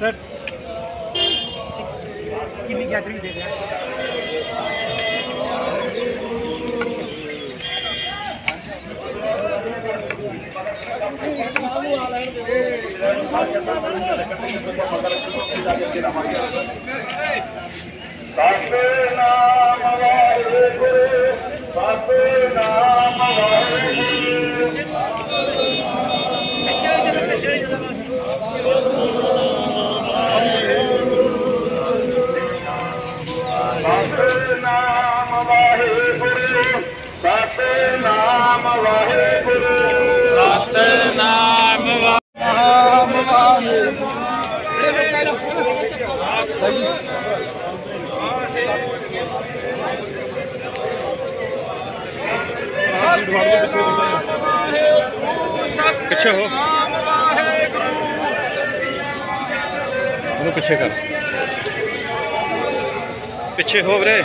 Sir ਕਿੰਨੀ ਕੈਟਰੀ ਦੇ ਰਿਹਾ ਸਤਿਨਾਮ ਵਾਹਿਗੁਰੂ ਸਤਿਨਾਮ ਵਾਹਿਗੁਰੂ ਸਤਿਨਾਮ ਵਾਹਿਗੁਰੂ ਪਿੱਛੇ ਹੋ। ਉਹਨੂੰ ਪਿੱਛੇ ਕਰ। ਪਿੱਛੇ ਹੋ ਵੀਰੇ।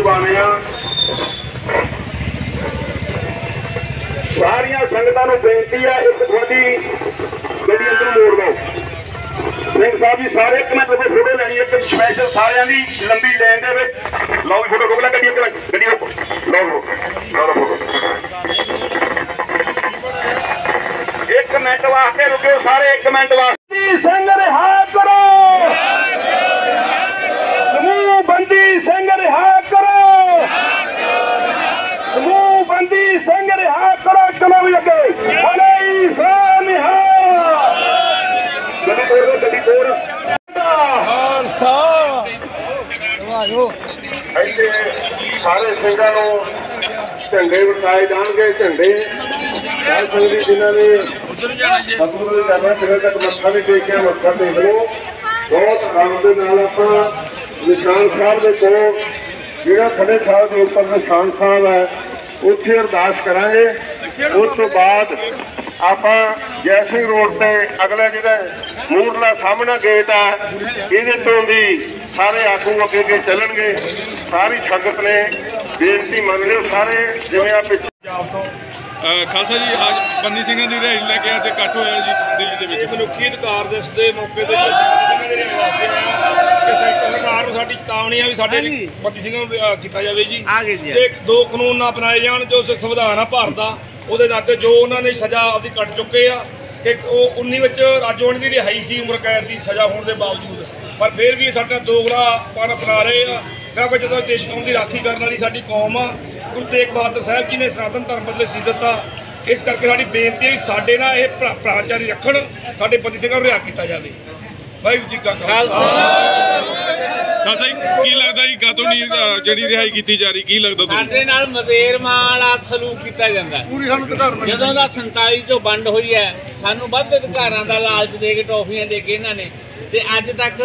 ਸੂਝਵਾਨਿਆਂ ਸਾਰੀਆਂ ਸੰਗਤਾਂ ਨੂੰ ਬੇਨਤੀ ਹੈ ਇੱਕ ਤੁਹਾਡੀ ਗੱਡੀ ਅੰਦਰ ਮੋੜ ਦਿਓ ਸਿੰਘ ਸਾਹਿਬ ਜੀ, ਸਾਰੇ ਇੱਕ ਮਿੰਟ ਰੁਕੋ, ਫੋਟੋ ਲੈਣੀ ਇੱਕ ਸਪੈਸ਼ਲ ਸਾਰਿਆਂ ਦੀ ਲੰਬੀ ਲਾਈਨ ਦੇ ਵਿੱਚ। ਲਓ ਫੋਟੋ ਰੁਕ ਲੈ ਗੱਡੀ ਇੱਕ ਗੱਡੀ ਰੁਕੋ। ਲਓ ਲਓ ਲਓ ਫੋਟੋ। ਇੱਕ ਮਿੰਟ ਵਾਸਤੇ ਰੁਕਿਓ ਸਾਰੇ, ਇੱਕ ਮਿੰਟ ਵਾਸਤੇ। ਸਿੰਘ ਰਿਹਾ ਕਰੋ ਸਮੂਹ ਬੰਦੀ ਸਿੰਘ ਰਿਹਾ ਕਰੋ ਸਮੂਹ ਬੰਦੀ ਸਿੰਘ ਰਿਹਾ ਕਰੋ ਚਲੋ ਵੀ ਅੱਗੇ ਬਲੇ ਸਾਮਿਹਾ ਗੱਡੀ ਤੋੜ ਦਿਓ, ਗੱਡੀ ਤੋੜ ਇੱਥੇ ਸਾਰੇ ਸਿੰਘਾਂ ਨੂੰ ਝੰਡੇ ਵਿਖਾਏ ਜਾਣਗੇ, ਝੰਡੇ ਸਾਧ ਸੰਗਤ ਜੀ ਜਿਨ੍ਹਾਂ ਨੇ ਸਤਿਗੁਰੂ ਦੇ ਚਰਨਾਂ ਸਿਰ ਤੱਕ ਮੱਥਾ ਵੀ ਟੇਕਿਆ, ਮੱਥਾ ਟੇਕ ਲਓ। ਬਹੁਤ ਆਨੰਦ ਦੇ ਨਾਲ ਆਪਾਂ ਨਿਸ਼ਾਨ ਸਾਹਿਬ ਦੇ ਕੋਲ, ਜਿਹੜਾ ਖੜੇ ਸਾਹਿਬ ਦੇ ਉੱਪਰ ਨਿਸ਼ਾਨ ਸਾਹਿਬ ਹੈ, ਉੱਥੇ ਅਰਦਾਸ ਕਰਾਂਗੇ। ਉਸ ਤੋਂ ਬਾਅਦ ਆਪਾਂ ਜੈ ਸਿੰਘ ਰੋਡ ਤੇ ਅਗਲਾ ਜਿਹੜਾ ਮੂਰਲਾ ਸਾਹਮਣਾ ਗੇਟ ਆ ਇਹਦੇ ਤੋਂ ਵੀ ਸਾਰੇ ਆਗੂ ਅੱਗੇ ਅੱਗੇ ਚੱਲਣਗੇ। ਸਾਰੀ ਸੰਗਤ ਨੇ ਬੇਨਤੀ ਮੰਨ ਲਿਓ ਸਾਰੇ ਜਿਵੇਂ ਆ ਪਿੱਛੇ ਅ, ਖਾਲਸਾ ਜੀ ਅੱਜ ਬੰਦੀ ਸਿੰਘਾਂ ਦੀ ਰਿਹਾਈ ਲੈ ਕੇ ਅੱਜ ਇਕੱਠ ਹੋਇਆ ਜੀ ਦਿੱਲੀ ਦੇ ਵਿੱਚ। ਮਨੁੱਖੀ ਅਧਿਕਾਰ ਦਿਵਸ ਦੇ ਮੌਕੇ ਤੇ ਕਿ ਸਰਕਾਰ ਨੂੰ ਸਾਡੀ ਚੇਤਾਵਨੀ ਆ ਵੀ ਸਾਡੇ ਬੰਦੀ ਸਿੰਘਾਂ ਨੂੰ ਕੀਤਾ ਜਾਵੇ ਜੀ। ਤੇ ਦੋ ਕਾਨੂੰਨ ਨਾ ਅਪਣਾਏ ਜਾਣ ਜੋ ਸ- ਸੰਵਿਧਾਨ ਆ ਭਾਰਤ ਦਾ। ਉਹਦੇ ਨਾਤੇ ਜੋ ਉਹਨਾਂ ਨੇ ਸਜ਼ਾ ਆਪਦੀ ਕੱਟ ਚੁੱਕੇ ਆ ਕਿ ਉਹ 19 ਵਿੱਚ ਰਾਜੋਣ ਦੀ ਰਿਹਾਈ ਸੀ ਉਮਰ ਕੈਦ ਦੀ ਸਜ਼ਾ ਹੋਣ ਦੇ ਬਾਵਜੂਦ। ਪਰ ਫਿਰ ਵੀ ਸਾਡਾ ਦੋਗਲਾ ਪਰ ਅਪਣਾ ਰਹੇ ਆ। ਕਿਉਂਕਿ ਜਦੋਂ ਦੇਸ਼ ਕੌਮ ਦੀ ਰਾਖੀ ਕਰਨ ਵਾਲੀ ਸਾਡੀ ਕੌਮ ਆ, ਗੁਰੂ ਤੇਗ ਬਹਾਦਰ ਸਾਹਿਬ ਜੀ ਨੇ ਸਨਾਤਨ ਧਰਮ ਬਦਲੇ ਸੀ ਦਿੱਤਾ। ਇਸ ਕਰਕੇ ਸਾਡੀ ਬੇਨਤੀ ਹੈ ਸਾਡੇ ਨਾਲ ਇਹ ਭਰਾ- ਭਰਾਚਾਰੀ ਰੱਖਣ, ਸਾਡੇ ਬੰਦੀ ਸਿੰਘਾਂ ਨੂੰ ਰਿਹਾ ਕੀਤਾ ਜਾਵੇ। ਵਾਹਿਗੁਰੂ ਜੀ ਕਾ ਖਾਲਸਾ। ਖਾਲਸਾ ਜੀ ਕੀ ਲੱਗਦਾ ਜੀ ਕਾਤੋਂ ਨਹੀਂ ਅ, ਜਿਹੜੀ ਰਿਹਾਈ ਕੀਤੀ ਜਾ ਰਹੀ ਕੀ ਲੱਗਦਾ ਤੁਹਾਨੂੰ? ਸਾਡੇ ਨਾਲ ਮਦੇਰਮਾ ਵਾਲਾ ਸਲੂਕ ਕੀਤਾ ਜਾਂਦਾ ਪੂਰੀ ਸਾਨੂੰ ਜਦੋਂ ਦਾ 47 ਚੋਂ ਵੰਡ ਹੋਈ ਹੈ ਸਾਨੂੰ ਵੱਧ ਅਧਿਕਾਰਾਂ ਦਾ ਲਾਲਚ ਦੇ ਕੇ ਟੌਫੀਆਂ ਦੇ ਕੇ ਇਹਨਾਂ ਨੇ। ਤੇ ਅੱਜ ਤੱਕ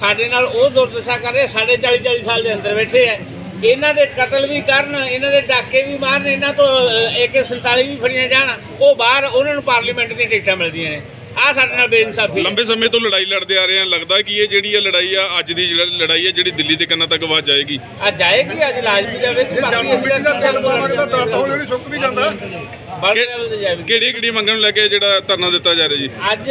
ਸਾਡੇ ਨਾਲ ਉਹ ਦੁਰਦਸ਼ਾ ਕਰ ਰਹੇ ਸਾਡੇ 40 40 ਸਾਲ ਦੇ ਅੰਦਰ ਬੈਠੇ ਆ ਇਹਨਾਂ ਦੇ ਕਤਲ ਵੀ ਕਰਨ ਇਹਨਾਂ ਦੇ ਡਾਕੇ ਵੀ ਮਾਰਨ ਇਹਨਾਂ ਤੋਂ AK47 ਵੀ ਫੜੀਆਂ ਜਾਣ ਉਹ ਬਾਹਰ ਉਹਨਾਂ ਨੂੰ ਪਾਰਲੀਮੈਂਟ ਦੀਆਂ ਟਿਕਟਾਂ ਮਿਲਦੀਆਂ ਨੇ। ਆ ਸਾਡੇ ਨਾਲ ਬੇਇਨਸਾਫੀ ਹੈ। ਲੰਬੇ ਸਮੇਂ ਤੋਂ ਲੜਾਈ ਲੜਦੇ ਆ ਰਹੇ ਆ ਲੱਗਦਾ ਕਿ ਇਹ ਜਿਹੜੀ ਆ ਲੜਾਈ ਆ ਅੱਜ ਦੀ ਜਿਹੜੀ ਲੜਾਈ ਆ ਜਿਹੜੀ ਦਿੱਲੀ ਦੇ ਕੰਨਾਂ ਤੱਕ ਆਵਾਜ਼ ਜਾਏਗੀ। ਅੱਜ ਜਾਏਗੀ ਅੱਜ ਲਾਜ਼ਮੀ ਜਾਵੇ ਜੇ ਜਨਮ ਮਿੱਟੀ ਦਾ ਚੱਲ ਪਾਵਾਂਗੇ ਤਾਂ ਦਰਤ ਹੌਲੀ ਹੌਲੀ ਸੁੱਕ ਵੀ ਜਾਂਦਾ। ਬੜੇ ਲੈਵਲ ਤੇ ਜਾਵੇਗੀ ਕਿਹੜੀਆਂ ਕਿਹੜੀਆਂ ਮੰਗਾਂ ਨੂੰ ਲੈ ਕੇ ਜਿਹੜਾ ਧਰਨਾ ਦਿੱਤਾ ਜਾ ਰਿਹਾ ਜੀ? ਅੱਜ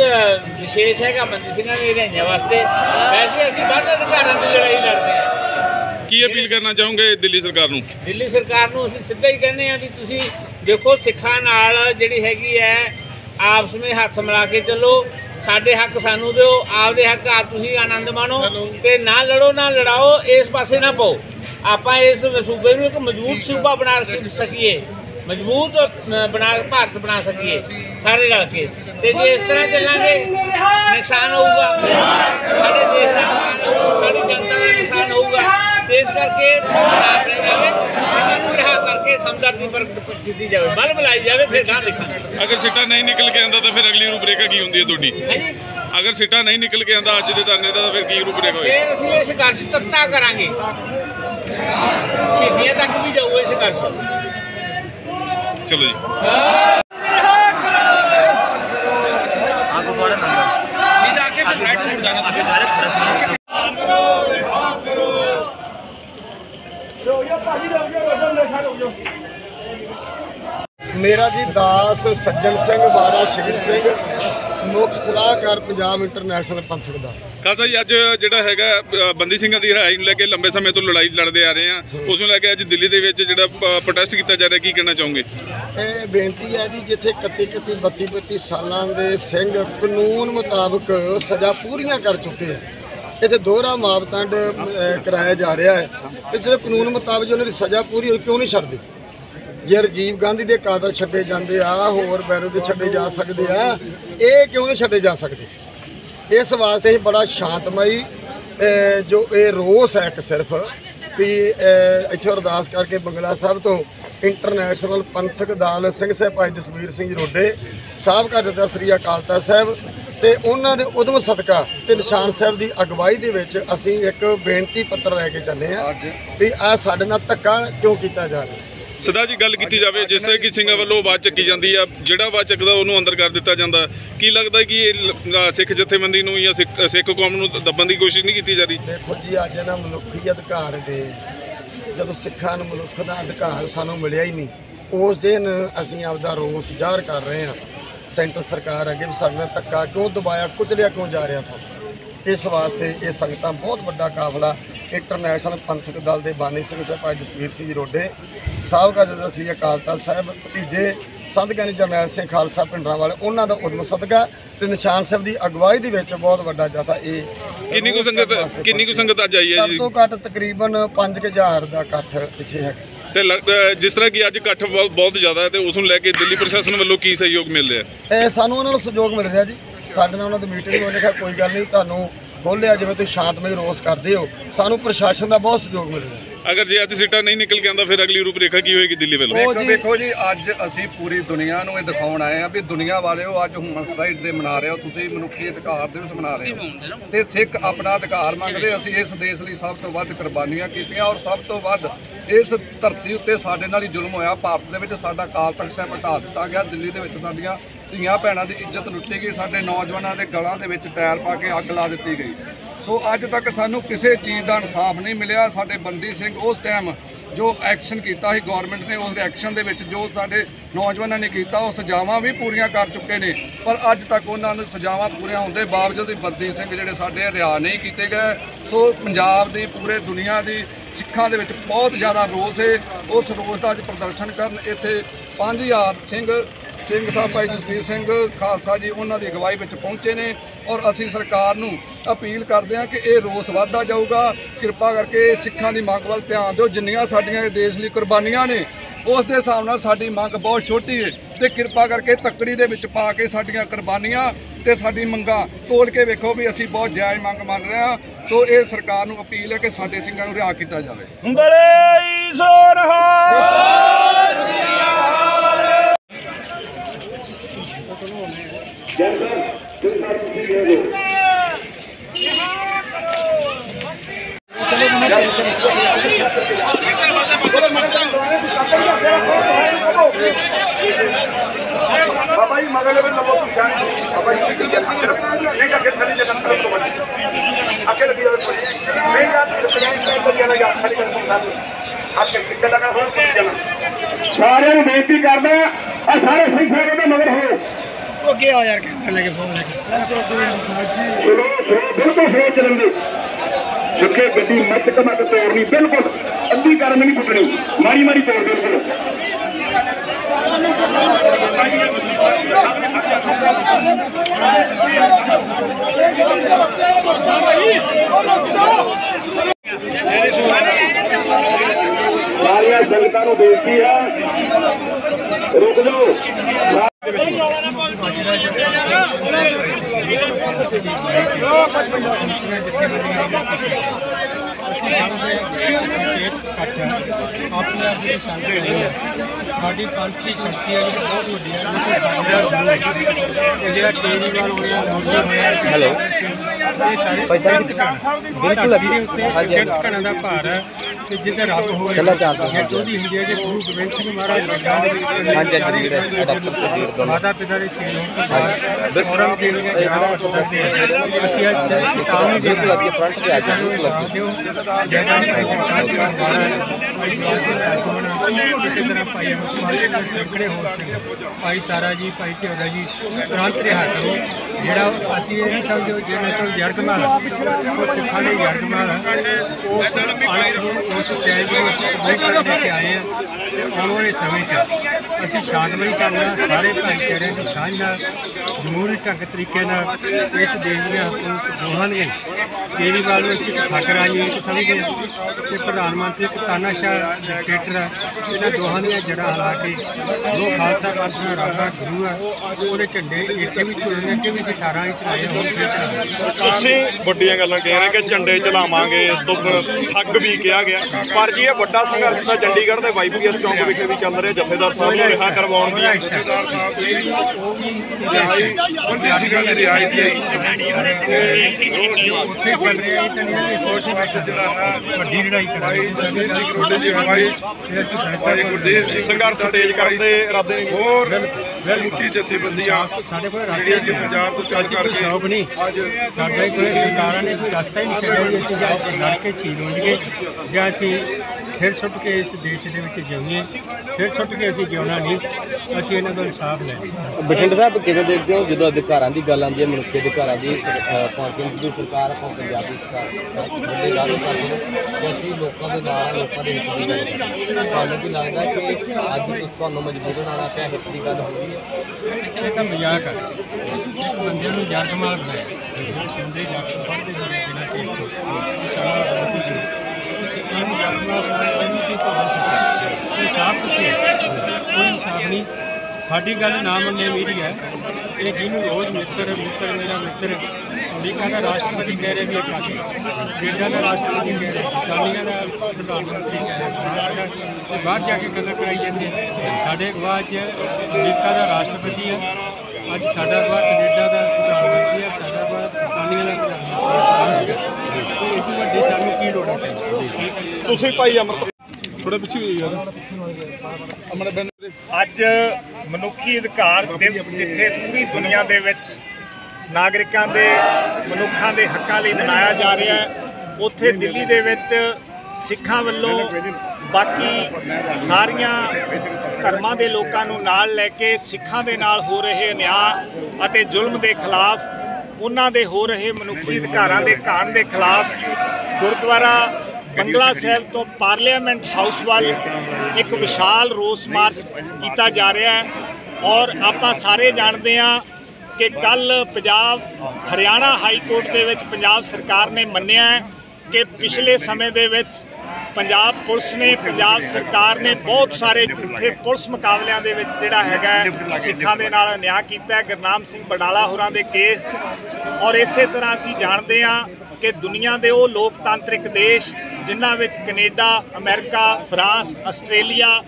ਵਿਸ਼ੇਸ਼ ਹੈਗਾ ਬੰਦੀ ਸਿੰਘਾਂ ਦੀ ਰਿਹਾਈਆਂ ਵਾਸਤੇ। ਵੈਸੇ ਅਸੀਂ ਵੱਧ ਅਧਿਕਾਰਾਂ ਦੀ ਲੜਾਈ ਲੜਦੇ ਹਾਂ। ਕੀ ਅਪੀਲ ਕਰਨਾ ਚਾਹੋਗੇ ਦਿੱਲੀ ਸਰਕਾਰ ਨੂੰ? ਦਿੱਲੀ ਸਰਕਾਰ ਨੂੰ ਅਸੀਂ ਸਿੱਧਾ ਹੀ ਕਹਿੰਦੇ ਆ ਵੀ ਤੁਸੀਂ ਦੇਖੋ ਸਿੱਖਾਂ ਨਾਲ ਜਿਹੜੀ ਹੈਗੀ ਹੈ ਆਪਸ ਵਿੱਚ ਹੱਥ ਮਿਲਾ ਕੇ ਚੱਲੋ। ਸਾਡੇ ਹੱਕ ਸਾਨੂੰ ਦਿਓ ਆਪਦੇ ਹੱਕ ਆ ਤੁਸੀਂ ਆਨੰਦ ਮਾਣੋ ਤੇ ਨਾ ਲੜੋ ਨਾ ਲੜਾਓ ਇਸ ਪਾਸੇ ਨਾ ਪਾਓ। ਆਪਾਂ ਇਸ ਸੂਬੇ ਨੂੰ ਇੱਕ ਮਜ਼ਬੂਤ ਸੂਬਾ ਬਣਾ ਕੇ ਸਕੀਏ। ਮਜ਼ਬੂਤ ਬਣਾ ਭਾਰਤ ਬਣਾ ਸਕੀਏ ਸਾਰੇ ਰਲ ਕੇ। ਤੇ ਜੇ ਇਸ ਤਰ੍ਹਾਂ ਚੱਲਾਂਗੇ ਨੁਕਸਾਨ ਹੋਊਗਾ। ਸਾਡੇ ਦੇਸ਼ ਦਾ ਨੁਕਸਾਨ ਹੋਊਗਾ ਸਾਡੀ ਜਨਤਾ ਦਾ ਨੁਕਸਾਨ ਹੋਊਗਾ। ਇਸ ਕਰਕੇ ਆਪਣੇ ਜਾਵੇ ਇਹਨਾਂ ਨੂੰ ਰਿਹਾ ਕਰਕੇ ਸਮਝਦਾਰੀ ਪ੍ਰਗਟ ਕੀਤੀ ਜਾਵੇ। ਬਲ ਬੁਲਾਈ ਜਾਵੇ ਫਿਰ ਗਾਂ ਦੇਖਾਂਗੇ। ਅਗਰ ਸਿੱਟਾ ਨਹੀਂ ਨਿਕਲ ਕੇ ਆਂਦਾ ਤਾਂ ਫਿਰ ਅਗਲੀ ਰੂਪਰੇਖਾ ਕੀ ਹੁੰਦੀ ਹੈ ਤੁਹਾਡੀ? ਅਗਰ ਸਿੱਟਾ ਨਹੀਂ ਨਿਕਲ ਕੇ ਆਂਦਾ ਅੱਜ ਦੇ ਧਰਨੇ ਦਾ ਤਾਂ ਫਿਰ ਕੀ ਰੂਪਰੇਖਾ ਹੋਏਗੀ? ਫਿਰ ਅਸੀਂ ਇਹ ਸੰਘਰਸ਼ ਤੱਤਾ ਕਰਾਂਗੇ। ਸ਼ਹੀਦੀਆਂ ਤੱਕ ਵੀ ਜਾਊਗਾ ਇਹ ਸੰਘਰਸ਼ ਚਲੋ ਜੀ। ਸਿੱਧਾ ਕੇ ਫਿਰ ਰਾਈਟ ਮੁੜ ਜਾਣਾ ਮੇਰਾ ਜੀ ਦਾਸ ਸੱਜਣ ਸਿੰਘ ਬਾੜਾ ਸ਼ਹੀਦ ਸਿੰਘ। ਮੁੱਖ ਸਲਾਹਕਾਰ ਪੰਜਾਬ ਇੰਟਰਨੈਸ਼ਨਲ ਪੰਥਕ ਦਾ। ਖਾਲਸਾ ਜੀ ਅੱਜ ਜਿਹੜਾ ਹੈਗਾ ਅ, ਬੰਦੀ ਸਿੰਘਾਂ ਦੀ ਰਿਹਾਈ ਨੂੰ ਲੈ ਕੇ ਲੰਬੇ ਸਮੇਂ ਤੋਂ ਲੜਾਈ ਲੜਦੇ ਆ ਰਹੇ ਆ। ਉਸ ਨੂੰ ਲੈ ਕੇ ਅੱਜ ਦਿੱਲੀ ਦੇ ਵਿੱਚ ਜਿਹੜਾ ਪ੍ਰੋਟੈਸਟ ਕੀਤਾ ਜਾ ਰਿਹਾ ਕੀ ਕਹਿਣਾ ਚਾਹੋਗੇ? ਇਹ ਬੇਨਤੀ ਹੈ ਜੀ ਜਿੱਥੇ 31 31 32 32 ਸਾਲਾਂ ਦੇ ਸਿੰਘ ਕਾਨੂੰਨ ਮੁਤਾਬਕ ਸਜ਼ਾ ਪੂਰੀਆਂ ਕਰ ਚੁੱਕੇ ਆ। ਇੱਥੇ ਦੋਹਰਾ ਮਾਪਦੰਡ ਅਹ, ਕਰਾਇਆ ਜਾ ਰਿਹਾ ਹੈ। ਕਿ ਜਦੋਂ ਕਾਨੂੰਨ ਮੁਤਾਬਕ ਉਹਨਾਂ ਦੀ ਸਜ਼ਾ ਪੂਰੀ ਹੋਈ ਕਿਉਂ ਨਹੀਂ ਛੱਡਦੇ? ਜੇ ਰਾਜੀਵ ਗਾਂਧੀ ਦੇ ਕਾਤਲ ਛੱਡੇ ਜਾਂਦੇ ਆ ਹੋਰ ਬੈਰੋ ਦੇ ਛੱਡੇ ਜਾ ਸਕਦੇ ਆ ਇਹ ਕਿਉਂ ਨਹੀਂ ਛੱਡੇ ਜਾ ਸਕਦੇ? ਇਸ ਵਾਸਤੇ ਅਸੀਂ ਬੜਾ ਸ਼ਾਂਤਮਈ ਜੋ ਇਹ ਰੋਸ ਹੈ ਇੱਕ ਸਿਰਫ ਵੀ ਇੱਥੇ ਅਰਦਾਸ ਕਰਕੇ ਬੰਗਲਾ ਸਾਹਿਬ ਤੋਂ ਇੰਟਰਨੈਸ਼ਨਲ ਪੰਥਕ ਦਲ ਸਿੰਘ ਸਾਹਿਬ ਭਾਈ ਜਸਵੀਰ ਸਿੰਘ ਰੋਡੇ ਸਾਬਕਾ ਜਥਾ ਸ੍ਰੀ ਅਕਾਲ ਤਖਤ ਸਾਹਿਬ ਤੇ ਉਹਨਾਂ ਦੇ ਉਦਮ ਸਦਕਾ ਤੇ ਨਿਸ਼ਾਨ ਸਾਹਿਬ ਦੀ ਅਗਵਾਈ ਦੇ ਵਿੱਚ ਅਸੀਂ ਇੱਕ ਬੇਨਤੀ ਪੱਤਰ ਲੈ ਕੇ ਚੱਲੇ ਆ ਵੀ ਆ ਸਾਡੇ ਨਾਲ ਧੱਕਾ ਕਿਉਂ ਕੀਤਾ ਜਾ ਰਿਹਾ? ਸਦਾ ਜੀ ਗੱਲ ਕੀਤੀ ਜਾਵੇ ਜਿਸ ਤਰ੍ਹਾਂ ਕਿ ਸਿੰਘਾਂ ਵੱਲੋਂ ਆਵਾਜ਼ ਚੱਕੀ ਜਾਂਦੀ ਆ ਜਿਹੜਾ ਆਵਾਜ਼ ਚੱਕਦਾ ਉਹਨੂੰ ਅੰਦਰ ਕਰ ਦਿੱਤਾ ਜਾਂਦਾ। ਕੀ ਲੱਗਦਾ ਕਿ ਇਹ ਲ- ਅ, ਸਿੱਖ ਜਥੇਬੰਦੀ ਨੂੰ ਜਾਂ ਸਿੱਖ ਸਿੱਖ ਕੌਮ ਨੂੰ ਦੱਬਣ ਦੀ ਕੋਸ਼ਿਸ਼ ਨਹੀਂ ਕੀਤੀ ਜਾ ਰਹੀ? ਦੇਖੋ ਜੀ ਅੱਜ ਨਾ ਮਨੁੱਖੀ ਅਧਿਕਾਰ ਦੇ ਜਦੋਂ ਸਿੱਖਾਂ ਨੂੰ ਮਨੁੱਖ ਦਾ ਅਧਿਕਾਰ ਸਾਨੂੰ ਮਿਲਿਆ ਹੀ ਨਹੀਂ ਉਸ ਦਿਨ ਅਸੀਂ ਆਪਦਾ ਰੋਸ ਜ਼ਾਹਰ ਕਰ ਰਹੇ ਹਾਂ। ਸੈਂਟਰ ਸਰਕਾਰ ਅੱਗੇ ਵੀ ਸਾਡੇ ਨਾਲ ਧੱਕਾ ਕਿਉਂ ਦਬਾਇਆ ਕੁਚਲਿਆ ਕਿਉਂ ਜਾ ਰਿਹਾ ਸਾਨੂੰ? ਇਸ ਵਾਸਤੇ ਇਹ ਸੰਗਤਾਂ ਬਹੁਤ ਵੱਡਾ ਕਾਫਲਾ ਇੰਟਰਨੈਸ਼ਨਲ ਪੰਥਕ ਦਲ ਦੇ ਬਾਨੀ ਸਿੰਘ ਸਾਹਿਬ ਜਸਵੀਰ ਸਿੰਘ ਰੋਡੇ ਸਾਬਕਾ ਜਥਾ ਸ੍ਰੀ ਅਕਾਲ ਤਖਤ ਸਾਹਿਬ ਭਤੀਜੇ ਸੰਤ ਗਿਆਨੀ ਜਰਨੈਲ ਸਿੰਘ ਖਾਲਸਾ ਪਿੰਡਰਾਂ ਵਾਲੇ ਉਹਨਾਂ ਦਾ ਉਦਮ ਸਦਕਾ ਤੇ ਨਿਸ਼ਾਨ ਸਾਹਿਬ ਦੀ ਅਗਵਾਈ ਦੇ ਵਿੱਚ ਬਹੁਤ ਵੱਡਾ ਜਥਾ ਇਹ ਕਿੰਨੀ ਕੁ ਸੰਗਤ ਕਿੰਨੀ ਕੁ ਸੰਗਤ ਅੱਜ ਆਈ ਹੈ ਜੀ? ਤੋਂ ਘੱਟ ਤਕਰੀਬਨ 5000 ਦਾ ਇਕੱਠ ਇੱਥੇ ਹੈ। ਤੇ ਜਿਸ ਤਰ੍ਹਾਂ ਕਿ ਅੱਜ ਇਕੱਠ ਬਹੁਤ ਜ਼ਿਆਦਾ ਹੈ ਤੇ ਉਸ ਨੂੰ ਲੈ ਕੇ ਦਿੱਲੀ ਪ੍ਰਸ਼ਾਸਨ ਵੱਲੋਂ ਕੀ ਸਹਿਯੋਗ ਮਿਲ ਰਿਹਾ? ਹੈ ਸਾਨੂੰ ਉਹਨਾਂ ਨੂੰ ਸਹਿਯੋਗ ਮਿਲ ਰਿਹਾ ਜੀ। ਸਾਡੇ ਨਾਲ ਉਹਨਾਂ ਦੀ ਮੀਟਿੰਗ ਹੋਈ ਲਿਖਿਆ ਕੋਈ ਗੱਲ ਨਹੀਂ ਤੁਹਾਨੂੰ ਖੋਲਿਆ ਜਿਵੇਂ ਤੁਸੀਂ ਸ਼ਾਂਤਮਈ ਰੋਸ ਕਰਦੇ ਹੋ ਸਾਨੂੰ ਪ੍ਰਸ਼ਾਸਨ ਦਾ ਬਹੁਤ ਸਹਿਯੋਗ ਮਿਲ ਰਿਹਾ ਅਗਰ ਜੇ ਅੱਜ ਸਿੱਟਾ ਨਹੀਂ ਨਿਕਲ ਕੇ ਆਉਂਦਾ, ਫਿਰ ਅਗਲੀ ਰੂਪਰੇਖਾ ਕੀ ਹੋਏਗੀ? ਦਿੱਲੀ ਵੱਲੋਂ? ਉਹ ਵੇਖੋ ਜੀ, ਅੱਜ ਅਸੀਂ ਪੂਰੀ ਦੁਨੀਆ ਨੂੰ ਇਹ ਦਿਖਾਉਣ ਆਏ ਆ ਵੀ ਦੁਨੀਆ ਵਾਲਿਓ ਅੱਜ ਹਿਊਮਨ ਰਾਈਟ ਦੇ ਮਨਾ ਰਹੇ ਹੋ, ਤੁਸੀਂ ਮਨੁੱਖੀ ਅਧਿਕਾਰ ਦਿਵਸ ਮਨਾ ਰਹੇ ਹੋ। ਤੇ ਸਿੱਖ ਆਪਣਾ ਅਧਿਕਾਰ ਮੰਗਦੇ, ਅਸੀਂ ਇਸ ਦੇਸ਼ ਲਈ ਸਭ ਤੋਂ ਵੱਧ ਕੁਰਬਾਨੀਆਂ ਕੀਤੀਆਂ ਔਰ ਸਭ ਤੋਂ ਵੱਧ ਇਸ ਧਰਤੀ ਉੱਤੇ ਸਾਡੇ ਨਾਲ ਹੀ ਜ਼ੁਲਮ ਹੋਇਆ। ਭਾਰਤ ਦੇ ਵਿੱਚ ਸਾਡਾ ਕਾਲ ਤਖਤ ਸਾਹਿਬ ਹਟਾ ਦਿੱਤਾ ਗਿਆ। ਦਿੱਲੀ ਦੇ ਵਿੱਚ ਸਾਡੀਆਂ ਧੀਆਂ ਭੈਣਾਂ ਦੀ ਇੱਜ਼ਤ ਲੁੱਟੀ ਗਈ। ਸਾਡੇ ਨੌਜਵਾਨਾਂ ਦੇ ਗਲਾਂ ਦੇ ਵਿੱਚ ਟਾਇਰ ਪਾ ਕੇ ਅੱਗ ਲਾ ਦਿੱਤੀ ਗਈ। ਸੋ ਅੱਜ ਤੱਕ ਸਾਨੂੰ ਕਿਸੇ ਚੀਜ਼ ਦਾ ਇਨਸਾਫ ਨਹੀਂ ਮਿਲਿਆ। ਸਾਡੇ ਬੰਦੀ ਸਿੰਘ ਉਸ ਟਾਈਮ ਜੋ ਐਕਸ਼ਨ ਕੀਤਾ ਸੀ ਗਵਰਨਮੈਂਟ ਨੇ, ਉਸ ਐਕਸ਼ਨ ਦੇ ਵਿੱਚ ਜੋ ਸਾਡੇ ਨੌਜਵਾਨਾਂ ਨੇ ਕੀਤਾ, ਉਹ ਸਜ਼ਾਵਾਂ ਵੀ ਪੂਰੀਆਂ ਕਰ ਚੁੱਕੇ ਨੇ। ਪਰ ਅੱਜ ਤੱਕ ਉਹਨਾਂ ਨੂੰ ਸਜ਼ਾਵਾਂ ਪੂਰੀਆਂ ਹੋਣ ਦੇ ਬਾਵਜੂਦ ਵੀ ਬੰਦੀ ਸਿੰਘ ਜਿਹੜੇ ਸਾਡੇ ਰਿਹਾ ਨਹੀਂ ਕੀਤੇ ਗਏ। ਸੋ ਪੰਜਾਬ ਦੀ, ਪੂਰੇ ਦੁਨੀਆ ਦੀ, ਸਿੱਖਾਂ ਦੇ ਵਿੱਚ ਬਹੁਤ ਜ਼ਿਆਦਾ ਰੋਸ ਹੈ ਉਸ ਰੋਸ ਦਾ ਅੱਜ ਪ੍ਰਦਰਸ਼ਨ ਕਰਨ ਇੱਥੇ 5000 ਸਿੰਘ ਸਿੰਘ ਸਾਹਿਬ ਭਾਈ ਜਸਵੀਰ ਸਿੰਘ ਖਾਲਸਾ ਜੀ ਉਹਨਾਂ ਦੀ ਅਗਵਾਈ ਵਿੱਚ ਪਹੁੰਚੇ ਨੇ ਔਰ ਅਸੀਂ ਸਰਕਾਰ ਨੂੰ ਅਪੀਲ ਕਰਦੇ ਹਾਂ ਕਿ ਇਹ ਰੋਸ ਵਧਦਾ ਜਾਊਗਾ। ਕਿਰਪਾ ਕਰਕੇ ਸਿੱਖਾਂ ਦੀ ਮੰਗ ਵੱਲ ਧਿਆਨ ਦਿਓ। ਜਿੰਨੀਆਂ ਸਾਡੀਆਂ ਇਹ ਦੇਸ਼ ਲਈ ਕੁਰਬਾਨੀਆਂ ਨੇ ਉਸ ਦੇ ਹਿਸਾਬ ਨਾਲ ਸਾਡੀ ਮੰਗ ਬਹੁਤ ਛੋਟੀ ਹੈ ਤੇ ਕਿਰਪਾ ਕਰਕੇ ਤੱਕੜੀ ਦੇ ਵਿੱਚ ਪਾ ਕੇ ਸਾਡੀਆਂ ਕੁਰਬਾਨੀਆਂ ਤੇ ਸਾਡੀ ਮੰਗਾਂ ਤੋਲ ਕੇ ਵੇਖੋ ਵੀ ਅਸੀਂ ਬਹੁਤ ਜਾਇਜ਼ ਮੰਗ ਮੰਨ ਰਹੇ ਹਾਂ। ਸੋ ਇਹ ਸਰਕਾਰ ਨੂੰ ਅਪੀਲ ਹੈ ਕਿ ਸਾਡੇ ਸਿੰਘਾਂ ਨੂੰ ਰਿਹਾ ਕੀਤਾ ਜਾਵੇ। ਬਾਬਾ ਜੀ ਮਗਲੇ ਵਿੱਚ ਲਵੋ ਤੁਸੀਂ ਬਾਬਾ ਜੀ ਕੀ ਗੱਲ ਇਹ ਕਾ ਕੇ ਥਲੀ ਜਗਨ ਤੋਂ ਤੋਂ ਅਕੇ ਲੱਗੀ ਹੋਈ ਮੈਂ ਜਾ ਪ੍ਰੈਜ਼ੀਡੈਂਟ ਸਾਹਿਬ ਕਹਿੰਦਾ ਜਾ ਖਾਲੀ ਕਰ ਸਕਦਾ ਆਕੇ ਹੋ ਅੱਗੇ ਆ ਯਾਰ ਕੈਮਰਾ ਲੈ ਕੇ ਫੋਨ ਲੈ ਕੇ ਸੁਣੋ ਸੁਣੋ ਬਿਲਕੁਲ ਸਲੋ ਚੱਲਣ ਦੇ ਸੁੱਕੇ ਗੱਡੀ ਮੱਚ ਕਮਕ ਤੋੜਨੀ ਬਿਲਕੁਲ ਅੱਧੀ ਕਰਨ ਨਹੀਂ ਟੁੱਟਣੀ ਮਾਰੀ ਮਾਰੀ ਤੋੜ ਬਿਲਕੁਲ ਸਾਰੀਆਂ ਸੰਗਤਾਂ ਨੂੰ ਬੇਨਤੀ ਹੈ ਰੁਕ ਜਾਓ ਆਪਣੇ ਆਪ ਦੀ ਸ਼ਾਂਤੀ ਨਹੀਂ ਹੈ ਸਾਡੀ ਪੰਥ ਦੀ ਸ਼ਕਤੀ ਹੈ ਜਿਹੜੀ ਬਹੁਤ ਵੱਡੀ ਹੈ ਕਿਉਂਕਿ ਸਾਡੇ ਨਾਲ ਜੁੜੀ ਹੈ। ਇਹ ਜਿਹੜਾ ਕੇਜਰੀਵਾਲ ਹੋਇਆ ਮੋਦੀ ਹੋਇਆ ਹੈਲੋ ਇਹ ਸਾਰੇ ਪੰਚਾਇਤ ਬਿਲਕੁਲ ਅਭੀ ਉੱਤੇ ਹਾਂਜੀ ਘਰਾਂ ਦਾ ਭਾਰ ਹੈ ਕਿ ਜਿੱਥੇ ਰੱਬ ਹੋਵੇ ਚੱਲਾ ਚਾਹਤਾ ਹੈ ਉਹਦੀ ਹੁੰਦੀ ਹੈ ਕਿ ਗੁਰੂ ਗੋਬਿੰਦ ਸਿੰਘ ਮਹਾਰਾਜ ਗੱਡਾਂ ਦੇ ਵਿੱਚ ਹਾਂਜੀ ਹਾਂਜੀ ਮਾਤਾ ਪਿਤਾ ਦੇ ਸ਼ਹੀਦ ਹੋਣ ਤੋਂ ਬਾਅਦ ਔਰੰਗਜ਼ੇਬ ਨੇ ਜਿਹੜਾ ਸਕਦੇ ਅਸੀਂ ਅੱਜ ਚੇਤਾਵਨੀ ਦੇ ਬਿਲਕੁਲ ਅੱਗੇ ਫਰੰਟ ਤੇ ਆ ਜਾਓ ਜਿਹੜਾ ਜਨਤਾ ਸੀ ਕਿਸੇ ਤਰ੍ਹਾਂ ਭਾਈ ਮੁਸਲਮਾਨ ਦੇ ਸੈਂਕੜੇ ਹੋਰ ਸਿੰਘ ਭਾਈ ਤਾਰਾ ਜੀ ਭਾਈ ਧਿਆਰਾ ਜੀ ਤੁਰੰਤ ਰਿਹਾ ਕਰੋ ਜਿਹੜਾ ਅਸੀਂ ਇਹ ਨਹੀਂ ਸਮਝੋ ਜਿਹੜੇ ਤੋਂ ਯਰਗਮਾਲ ਉਹ ਸਿੱਖਾਂ ਦੇ ਯਰਗਮਾਲ ਉਸ ਅਣਖ ਉਸ ਚੈਨ ਨੂੰ ਅਸੀਂ ਕਬੂਲ ਕਰਕੇ ਕੇ ਆਏ ਹਾਂ ਤੇ ਆਉਣ ਵਾਲੇ ਸਮੇਂ 'ਚ ਅਸੀਂ ਸ਼ਾਂਤਮਈ ਢੰਗ ਨਾਲ ਸਾਰੇ ਭਾਈਚਾਰੇ ਦੀ ਸਾਂਝ ਨਾਲ ਜਮਹੂਰੀ ਢੰਗ ਤਰੀਕੇ ਨਾਲ ਇਸ ਦੇਸ਼ ਦੀਆਂ ਹਕੂਮਤ ਦੋਹਾਂ ਦੀਆਂ ਕੇਰੀ ਵਾਲ ਵਿੱਚ ਹੱਕ ਰਾਜਨੀਤੀ ਸਮਝਦੇ ਆ ਕਿ ਪ੍ਰਧਾਨ ਮੰਤਰੀ ਇੱਕ ਤਾਨਾਸ਼ਾਹ ਡਿਕਟੇਟਰ ਇਹਨਾਂ ਦੋਹਾਂ ਦੀਆਂ ਜੜਾਂ ਹਿਲਾ ਕੇ ਜੋ ਖਾਲਸਾ ਪੰਥ ਦਾ ਰਾਖਾ ਗੁਰੂ ਹੈ ਉਹਦੇ ਝੰਡੇ ਇੱਥੇ ਵੀ ਚੁਣਨੇ ਕਿ ਵੀ ਸਿਖਾਰਾਂ ਵਿੱਚ ਲਾਏ ਤੁਸੀਂ ਵੱਡੀਆਂ ਗੱਲਾਂ ਕਹਿ ਰਹੇ ਕਿ ਝੰਡੇ ਚਲਾਵਾਂਗੇ ਇਸ ਤੋਂ ਅੱਗ ਵੀ ਕਿਹਾ ਗਿਆ। ਪਰ ਜੀ ਇਹ ਵੱਡਾ ਸੰਘਰਸ਼ ਤਾਂ ਚੰਡੀਗੜ੍ਹ ਦੇ ਵਾਈਪੀਐਸ ਚੌਂਕ ਵਿਖੇ ਵੀ ਚੱਲ ਰਿਹਾ ਜਥੇਦਾਰ ਸਾਹਿਬ ਨੂੰ ਰਿਹਾ ਕਰਵਾਉਣ ਦੀ। ਜਥੇਦਾਰ ਸਾਹਿਬ ਦੀ ਰਿਹਾਈ ਬੰਦੀ ਸਿਖਾ ਦੀ ਰਿਹਾਈ ਦੀ। ਰੋਸ਼ 26 ਫਰਵਰੀ ਤੇ ਨਿਊ ਸੋਚ ਵਾਸਤੇ ਜਿਹੜਾ ਹੈ ਵੱਡੀ ਲੜਾਈ ਕਰਾਈ ਸੰਗਤ ਸਿੰਘ ਰੋਡੇ ਦੀ ਹਵਾਈ ਤੇ ਅਸੀਂ ਫੈਸਲਾ ਗੁਰਦੇਵ ਸਿੰਘ ਸੰਘਰਸ਼ ਤੇਜ ਕਰਨ ਇਰਾਦੇ ਨੇ। ਹੋਰ ਮਿਲਮੁੱਠੀ ਜਥੇਬੰਦੀਆਂ ਸਾਡੇ ਕੋਲ ਰਸਤੇ ਕਿ ਪੰਜਾਬ ਤੋਂ ਚੱਲ ਕਰਕੇ ਸ਼ੌਕ ਨਹੀਂ। ਸਾਡੇ ਕੋਲ ਸਰਕਾਰਾਂ ਨੇ ਕੋਈ ਰਸਤਾ ਹੀ ਨਹੀਂ ਛੱਡਿਆ ਵੀ ਅਸੀਂ ਜਾ ਕੇ ਲੜ ਕੇ ਛੀ ਲੁੰਝਗੇ ਜਾਂ ਅਸੀਂ ਸਿਰ ਸੁੱਟ ਕੇ ਇਸ ਦੇਸ਼ ਦੇ ਵਿੱਚ ਜਿਉਣੀਏ ਸਿਰ ਸੁੱਟ ਕੇ ਅਸੀਂ ਜਿਉਣਾ ਨਹੀਂ। ਅਸੀਂ ਇਹਨਾਂ ਦਾ ਇਨਸਾਫ ਲੈ ਬਠਿੰਡਾ ਸਾਹਿਬ ਕਿਵੇਂ ਦੇਖਦੇ ਹੋ? ਜਦੋਂ ਅਧਿਕਾਰਾਂ ਦੀ ਗੱਲ ਆਉਂਦੀ ਹੈ ਮਨੁੱਖੀ ਅਧਿਕਾਰਾਂ ਦੀ ਪਹੁੰਚਣ ਦੀ ਸਰਕਾਰ ਆਪਾਂ ਪੰਜਾਬ ਸਰਕਾਰ ਵੱਡੇ ਦਾਅਵੇ ਕਰਦੇ ਨੇ ਕਿ ਅਸੀਂ ਲੋਕਾਂ ਦੇ ਨਾਲ ਲੋਕਾਂ ਦੇ ਹਿੱਤ ਦੀ ਗੱਲ ਕਰਦੇ ਤੁਹਾਨੂੰ ਕੀ ਲੱਗਦਾ ਕਿ ਅੱਜ ਤੁਹਾਨੂੰ ਮਜਬੂਰਨ ਆਉਣਾ ਪਿਆ ਹਿੱਤ ਦੀ ਗੱਲ ਹੋ ਰਹੀ ਹੈ? ਇਹ ਤਾਂ ਮਜ਼ਾਕ ਹੈ ਇੱਕ ਬੰਦੇ ਨੂੰ ਯਾਰ ਕਮਾਲ ਬਣਾਇਆ। ਜਿਹੜੇ ਸੁਣਦੇ ਡਾਕਟਰ ਪੜ੍ਹਦੇ ਸੀ ਬਿਨਾਂ ਟੈਸਟ ਤੋਂ। ਇਹ ਬਹੁਤ ਹੀ ਸਿੱਖਾਂ ਨੂੰ ਯਾਰ ਕਮਾਲ ਬਣਾਇਆ ਇਹਨੂੰ ਕੀ ਭਾਵੇਂ ਸਿੱਖਾ ਇਨਸਾਫ ਕਿੱਥੇ ਕੋਈ ਇਨਸਾਫ ਨਹੀਂ। ਸਾਡੀ ਗੱਲ ਨਾ ਮੰਨੇ ਮੀਡੀਆ। ਇਹ ਜਿਹਨੂੰ ਰੋਜ਼ ਮਿੱਤਰ ਮਿੱਤਰ ਮੇਰਾ ਮਿੱਤਰ ਅਮਰੀਕਾ ਦਾ ਰਾਸ਼ਟਰਪਤੀ ਕਹਿ ਰਿਹਾ ਵੀ ਇਹ ਕਾਜੀ ਕੈਨੇਡਾ ਦਾ ਰਾਸ਼ਟਰਪਤੀ ਕਹਿ ਰਿਹਾ। ਬ੍ਰਿਟਾਨੀਆ ਦਾ ਪ੍ਰਧਾਨ ਮੰਤਰੀ ਕਹਿ ਰਿਹਾ। ਬਾਹਰ ਜਾ ਕੇ ਗੱਲਾਂ ਕਰਾਈ ਜਾਂਦੇ। ਸਾਡੇ ਅਗਵਾਹ 'ਚ ਅਮਰੀਕਾ ਦਾ ਰਾਸ਼ਟਰਪਤੀ ਹੈ। ਅੱਜ ਸਾਡਾ ਅਗਵਾਹ ਕੈਨੇਡਾ ਦਾ ਪ੍ਰਧਾਨ ਮੰਤਰੀ ਹੈ। ਸਾਡਾ ਅਗਵਾਹ ਬ੍ਰਿਟਾਨੀਆ ਦਾ ਪ੍ਰਧਾਨ ਮੰਤਰੀ ਹੈ, ਇਹ ਤੋਂ ਵੱਡੀ ਸਾਨੂੰ ਕੀ ਲੋੜ ਹੈ? ਤੁਸੀਂ ਭਾਈ ਅਮਰ ਥੋੜਾ ਪਿੱਛੇ ਹੋਈ ਯਾਰ ਅੱਜ ਮਨੁੱਖੀ ਅਧਿਕਾਰ ਦਿਵਸ ਜਿੱਥੇ ਪੂਰੀ ਦੁਨੀਆ ਦੇ ਵਿੱਚ ਨਾਗਰਿਕਾਂ ਦੇ, ਮਨੁੱਖਾਂ ਦੇ ਹੱਕਾਂ ਲਈ ਮਨਾਇਆ ਜਾ ਰਿਹਾ ਹੈ। ਉੱਥੇ ਦਿੱਲੀ ਦੇ ਵਿੱਚ ਸਿੱਖਾਂ ਵੱਲੋਂ ਬਾਕੀ ਸਾਰੀਆਂ ਧਰਮਾਂ ਦੇ ਲੋਕਾਂ ਨੂੰ ਨਾਲ ਲੈ ਕੇ ਸਿੱਖਾਂ ਦੇ ਨਾਲ ਹੋ ਰਹੇ ਅਨਿਆਂ ਅਤੇ ਜ਼ੁਲਮ ਦੇ ਖਿਲਾਫ, ਉਹਨਾਂ ਦੇ ਹੋ ਰਹੇ ਮਨੁੱਖੀ ਅਧਿਕਾਰਾਂ ਦੇ ਘਾਣ ਦੇ ਖਿਲਾਫ ਗੁਰਦੁਆਰਾ ਬੰਗਲਾ ਸਾਹਿਬ ਤੋਂ ਪਾਰਲੀਮੈਂਟ ਹਾਊਸ ਵੱਲ ਇੱਕ ਵਿਸ਼ਾਲ ਰੋਸ ਮਾਰਚ ਕੀਤਾ ਜਾ ਰਿਹਾ ਹੈ। ਔਰ ਆਪਾਂ ਸਾਰੇ ਜਾਣਦੇ ਹਾਂ ਕਿ ਕੱਲ ਪੰਜਾਬ ਹਰਿਆਣਾ ਹਾਈ ਕੋਰਟ ਦੇ ਵਿੱਚ ਪੰਜਾਬ ਸਰਕਾਰ ਨੇ ਮੰਨਿਆ ਹੈ ਕਿ ਪਿਛਲੇ ਸਮੇਂ ਦੇ ਵਿੱਚ ਪੰਜਾਬ ਪੁਲਿਸ ਨੇ, ਪੰਜਾਬ ਸਰਕਾਰ ਨੇ ਬਹੁਤ ਸਾਰੇ ਝੂਠੇ ਪੁਲਿਸ ਮੁਕਾਬਲਿਆਂ ਦੇ ਵਿੱਚ ਜਿਹੜਾ ਹੈਗਾ ਸਿੱਖਾਂ ਦੇ ਨਾਲ ਅਨਿਆਂ ਕੀਤਾ ਹੈ। ਗੁਰਨਾਮ ਸਿੰਘ ਬਡਾਲਾ ਹੋਰਾਂ ਦੇ ਕੇਸ 'ਚ। ਔਰ ਇਸੇ ਤਰ੍ਹਾਂ ਅਸੀਂ ਜਾਣਦੇ ਹਾਂ ਕਿ ਦੁਨੀਆ ਦੇ ਉਹ ਲੋਕਤਾਂਤਰਿਕ ਦੇਸ਼ ਜਿਨ੍ਹਾਂ ਵਿੱਚ ਕੈਨੇਡਾ, ਅਮਰੀਕਾ, ਫਰਾਂਸ, ਆਸਟ੍ਰੇਲੀਆ,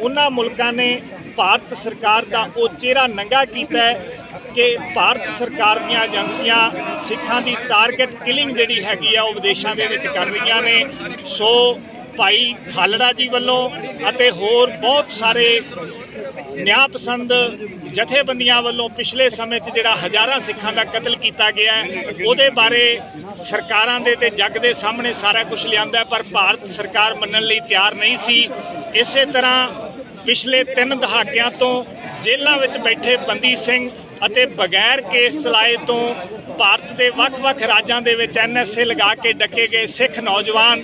ਉਹਨਾਂ ਮੁਲਕਾਂ ਨੇ ਭਾਰਤ ਸਰਕਾਰ ਦਾ ਉਹ ਚਿਹਰਾ ਨੰਗਾ ਕੀਤਾ ਹੈ ਕਿ ਭਾਰਤ ਸਰਕਾਰ ਦੀਆਂ ਏਜੰਸੀਆਂ ਸਿੱਖਾਂ ਦੀ ਟਾਰਗੇਟ ਕਿਲਿੰਗ ਜਿਹੜੀ ਹੈਗੀ ਆ, ਉਹ ਵਿਦੇਸ਼ਾਂ ਦੇ ਵਿੱਚ ਕਰ ਰਹੀਆਂ ਨੇ। ਸੋ ਭਾਈ ਖਾਲੜਾ ਜੀ ਵੱਲੋਂ ਅਤੇ ਹੋਰ ਬਹੁਤ ਸਾਰੇ ਨਿਆਂ ਪਸੰਦ ਜਥੇਬੰਦੀਆਂ ਵੱਲੋਂ ਪਿਛਲੇ ਸਮੇਂ 'ਚ ਜਿਹੜਾ ਹਜ਼ਾਰਾਂ ਸਿੱਖਾਂ ਦਾ ਕਤਲ ਕੀਤਾ ਗਿਆ ਉਹਦੇ ਬਾਰੇ ਸਰਕਾਰਾਂ ਦੇ ਤੇ ਜੱਗ ਦੇ ਸਾਹਮਣੇ ਸਾਰਾ ਕੁਝ ਲਿਆਂਦਾ ਪਰ ਭਾਰਤ ਸਰਕਾਰ ਮੰਨਣ ਲਈ ਤਿਆਰ ਨਹੀਂ ਸੀ। ਇਸੇ ਤਰ੍ਹਾਂ ਪਿਛਲੇ ਤਿੰਨ ਦਹਾਕਿਆਂ ਤੋਂ ਜੇਲ੍ਹਾਂ ਵਿੱਚ ਬੈਠੇ ਬੰਦੀ ਸਿੰਘ ਅਤੇ ਬਗੈਰ ਕੇਸ ਚਲਾਏ ਤੋਂ ਭਾਰਤ ਦੇ ਵੱਖ-ਵੱਖ ਰਾਜਾਂ ਦੇ ਵਿੱਚ ਐਨਐਸਏ ਲਗਾ ਕੇ ਡੱਕੇ ਗਏ ਸਿੱਖ ਨੌਜਵਾਨ।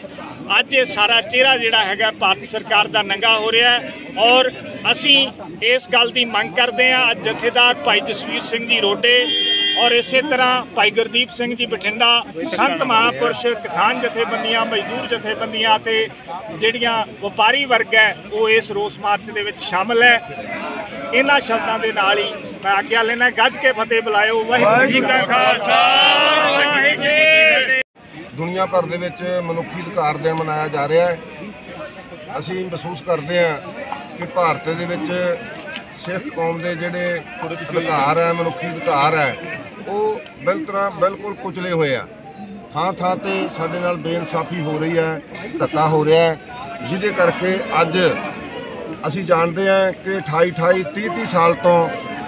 ਅੱਜ ਇਹ ਸਾਰਾ ਚਿਹਰਾ ਜਿਹੜਾ ਹੈਗਾ ਭਾਰਤ ਸਰਕਾਰ ਦਾ ਨੰਗਾ ਹੋ ਰਿਹਾ ਹੈ ਔਰ ਅਸੀਂ ਇਸ ਗੱਲ ਦੀ ਮੰਗ ਕਰਦੇ ਹਾਂ, ਅੱਜ ਜਥੇਦਾਰ ਭਾਈ ਜਸਵੀਰ ਸਿੰਘ ਜੀ ਰੋਡੇ ਔਰ ਇਸੇ ਤਰ੍ਹਾਂ ਭਾਈ ਗੁਰਦੀਪ ਸਿੰਘ ਜੀ ਬਠਿੰਡਾ, ਸੰਤ ਮਹਾਪੁਰਸ਼ ਕਿਸਾਨ ਜਥੇਬੰਦੀਆਂ, ਮਜ਼ਦੂਰ ਜਥੇਬੰਦੀਆਂ ਤੇ ਜਿਹੜੀਆਂ ਵਪਾਰੀ ਵਰਗ ਹੈ, ਉਹ ਇਸ ਰੋਸ ਮਾਰਚ ਦੇ ਵਿੱਚ ਸ਼ਾਮਲ ਹੈ। ਇਹਨਾਂ ਸ਼ਬਦਾਂ ਦੇ ਨਾਲ ਹੀ ਮੈਂ ਆਗਿਆ ਲੈਣਾ ਗੱਜ ਕੇ ਫਤਿਹ ਬੁਲਾਇਓ। ਵਾਹਿਗੁਰੂ ਜੀ ਕਾ ਖਾਲਸਾ। ਵਾਹਿਗੁਰੂ ਜੀ ਕੀ ਫਤਿਹ। ਦੁਨੀਆ ਭਰ ਦੇ ਵਿੱਚ ਮਨੁੱਖੀ ਅਧਿਕਾਰ ਦਿਨ ਮਨਾਇਆ ਜਾ ਰਿਹਾ ਹੈ। ਅਸੀਂ ਮਹਿਸੂਸ ਕਰਦੇ ਹਾਂ ਕਿ ਭਾਰਤ ਦੇ ਵਿੱਚ ਸਿੱਖ ਕੌਮ ਦੇ ਜਿਹੜੇ ਅਧਿਕਾਰ ਹੈ ਮਨੁੱਖੀ ਅਧਿਕਾਰ ਹੈ ਉਹ ਬਿਲ ਤਰ੍ਹਾਂ ਬਿਲਕੁਲ ਕੁਚਲੇ ਹੋਏ ਆ। ਥਾਂ ਥਾਂ ਤੇ ਸਾਡੇ ਨਾਲ ਬੇਇਨਸਾਫੀ ਹੋ ਰਹੀ ਹੈ ਧੱਕਾ ਹੋ ਰਿਹਾ ਹੈ ਜਿਹਦੇ ਕਰਕੇ ਅੱਜ ਅਸੀਂ ਜਾਣਦੇ ਹਾਂ ਕਿ 28 28 30 30 ਸਾਲ ਤੋਂ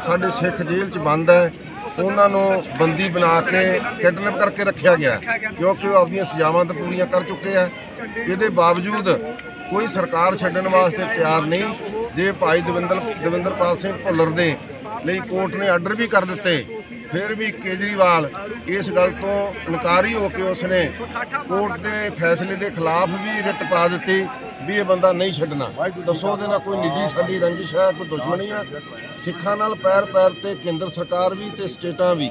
ਸਾਡੇ ਸਿੱਖ ਜੇਲ੍ਹ 'ਚ ਬੰਦ ਹੈ। ਉਹਨਾਂ ਨੂੰ ਬੰਦੀ ਬਣਾ ਕੇ ਕਿਡਨੈਪ ਕਰਕੇ ਰੱਖਿਆ ਗਿਆ ਕਿਉਂਕਿ ਉਹ ਆਪਣੀਆਂ ਸਜ਼ਾਵਾਂ ਤਾਂ ਪੂਰੀਆਂ ਕਰ ਚੁੱਕੇ ਆ ਇਹਦੇ ਬਾਵਜੂਦ ਕੋਈ ਸਰਕਾਰ ਛੱਡਣ ਵਾਸਤੇ ਤਿਆਰ ਨਹੀਂ। ਜੇ ਭਾਈ ਦਵਿੰਦਰ, ਦਵਿੰਦਰਪਾਲ ਸਿੰਘ ਭੁੱਲਰ ਦੇ ਲਈ ਕੋਰਟ ਨੇ ਆਰਡਰ ਵੀ ਕਰ ਦਿੱਤੇ, ਫਿਰ ਵੀ ਕੇਜਰੀਵਾਲ ਇਸ ਗੱਲ ਤੋਂ ਇਨਕਾਰੀ ਹੋ ਕੇ ਉਸਨੇ ਕੋਰਟ ਦੇ ਫੈਸਲੇ ਦੇ ਖਿਲਾਫ ਵੀ ਰਿਟ ਪਾ ਦਿੱਤੀ। ਵੀ ਇਹ ਬੰਦਾ ਨਹੀਂ ਛੱਡਣਾ। ਦੱਸੋ ਉਹਦੇ ਨਾਲ ਕੋਈ ਨਿੱਜੀ ਸਾਡੀ ਰੰਜਿਸ਼ ਹੈ, ਕੋਈ ਦੁਸ਼ਮਣੀ ਹੈ? ਸਿੱਖਾਂ ਨਾਲ ਪੈਰ ਪੈਰ ਤੇ ਕੇਂਦਰ ਸਰਕਾਰ ਵੀ ਤੇ ਸਟੇਟਾਂ ਵੀ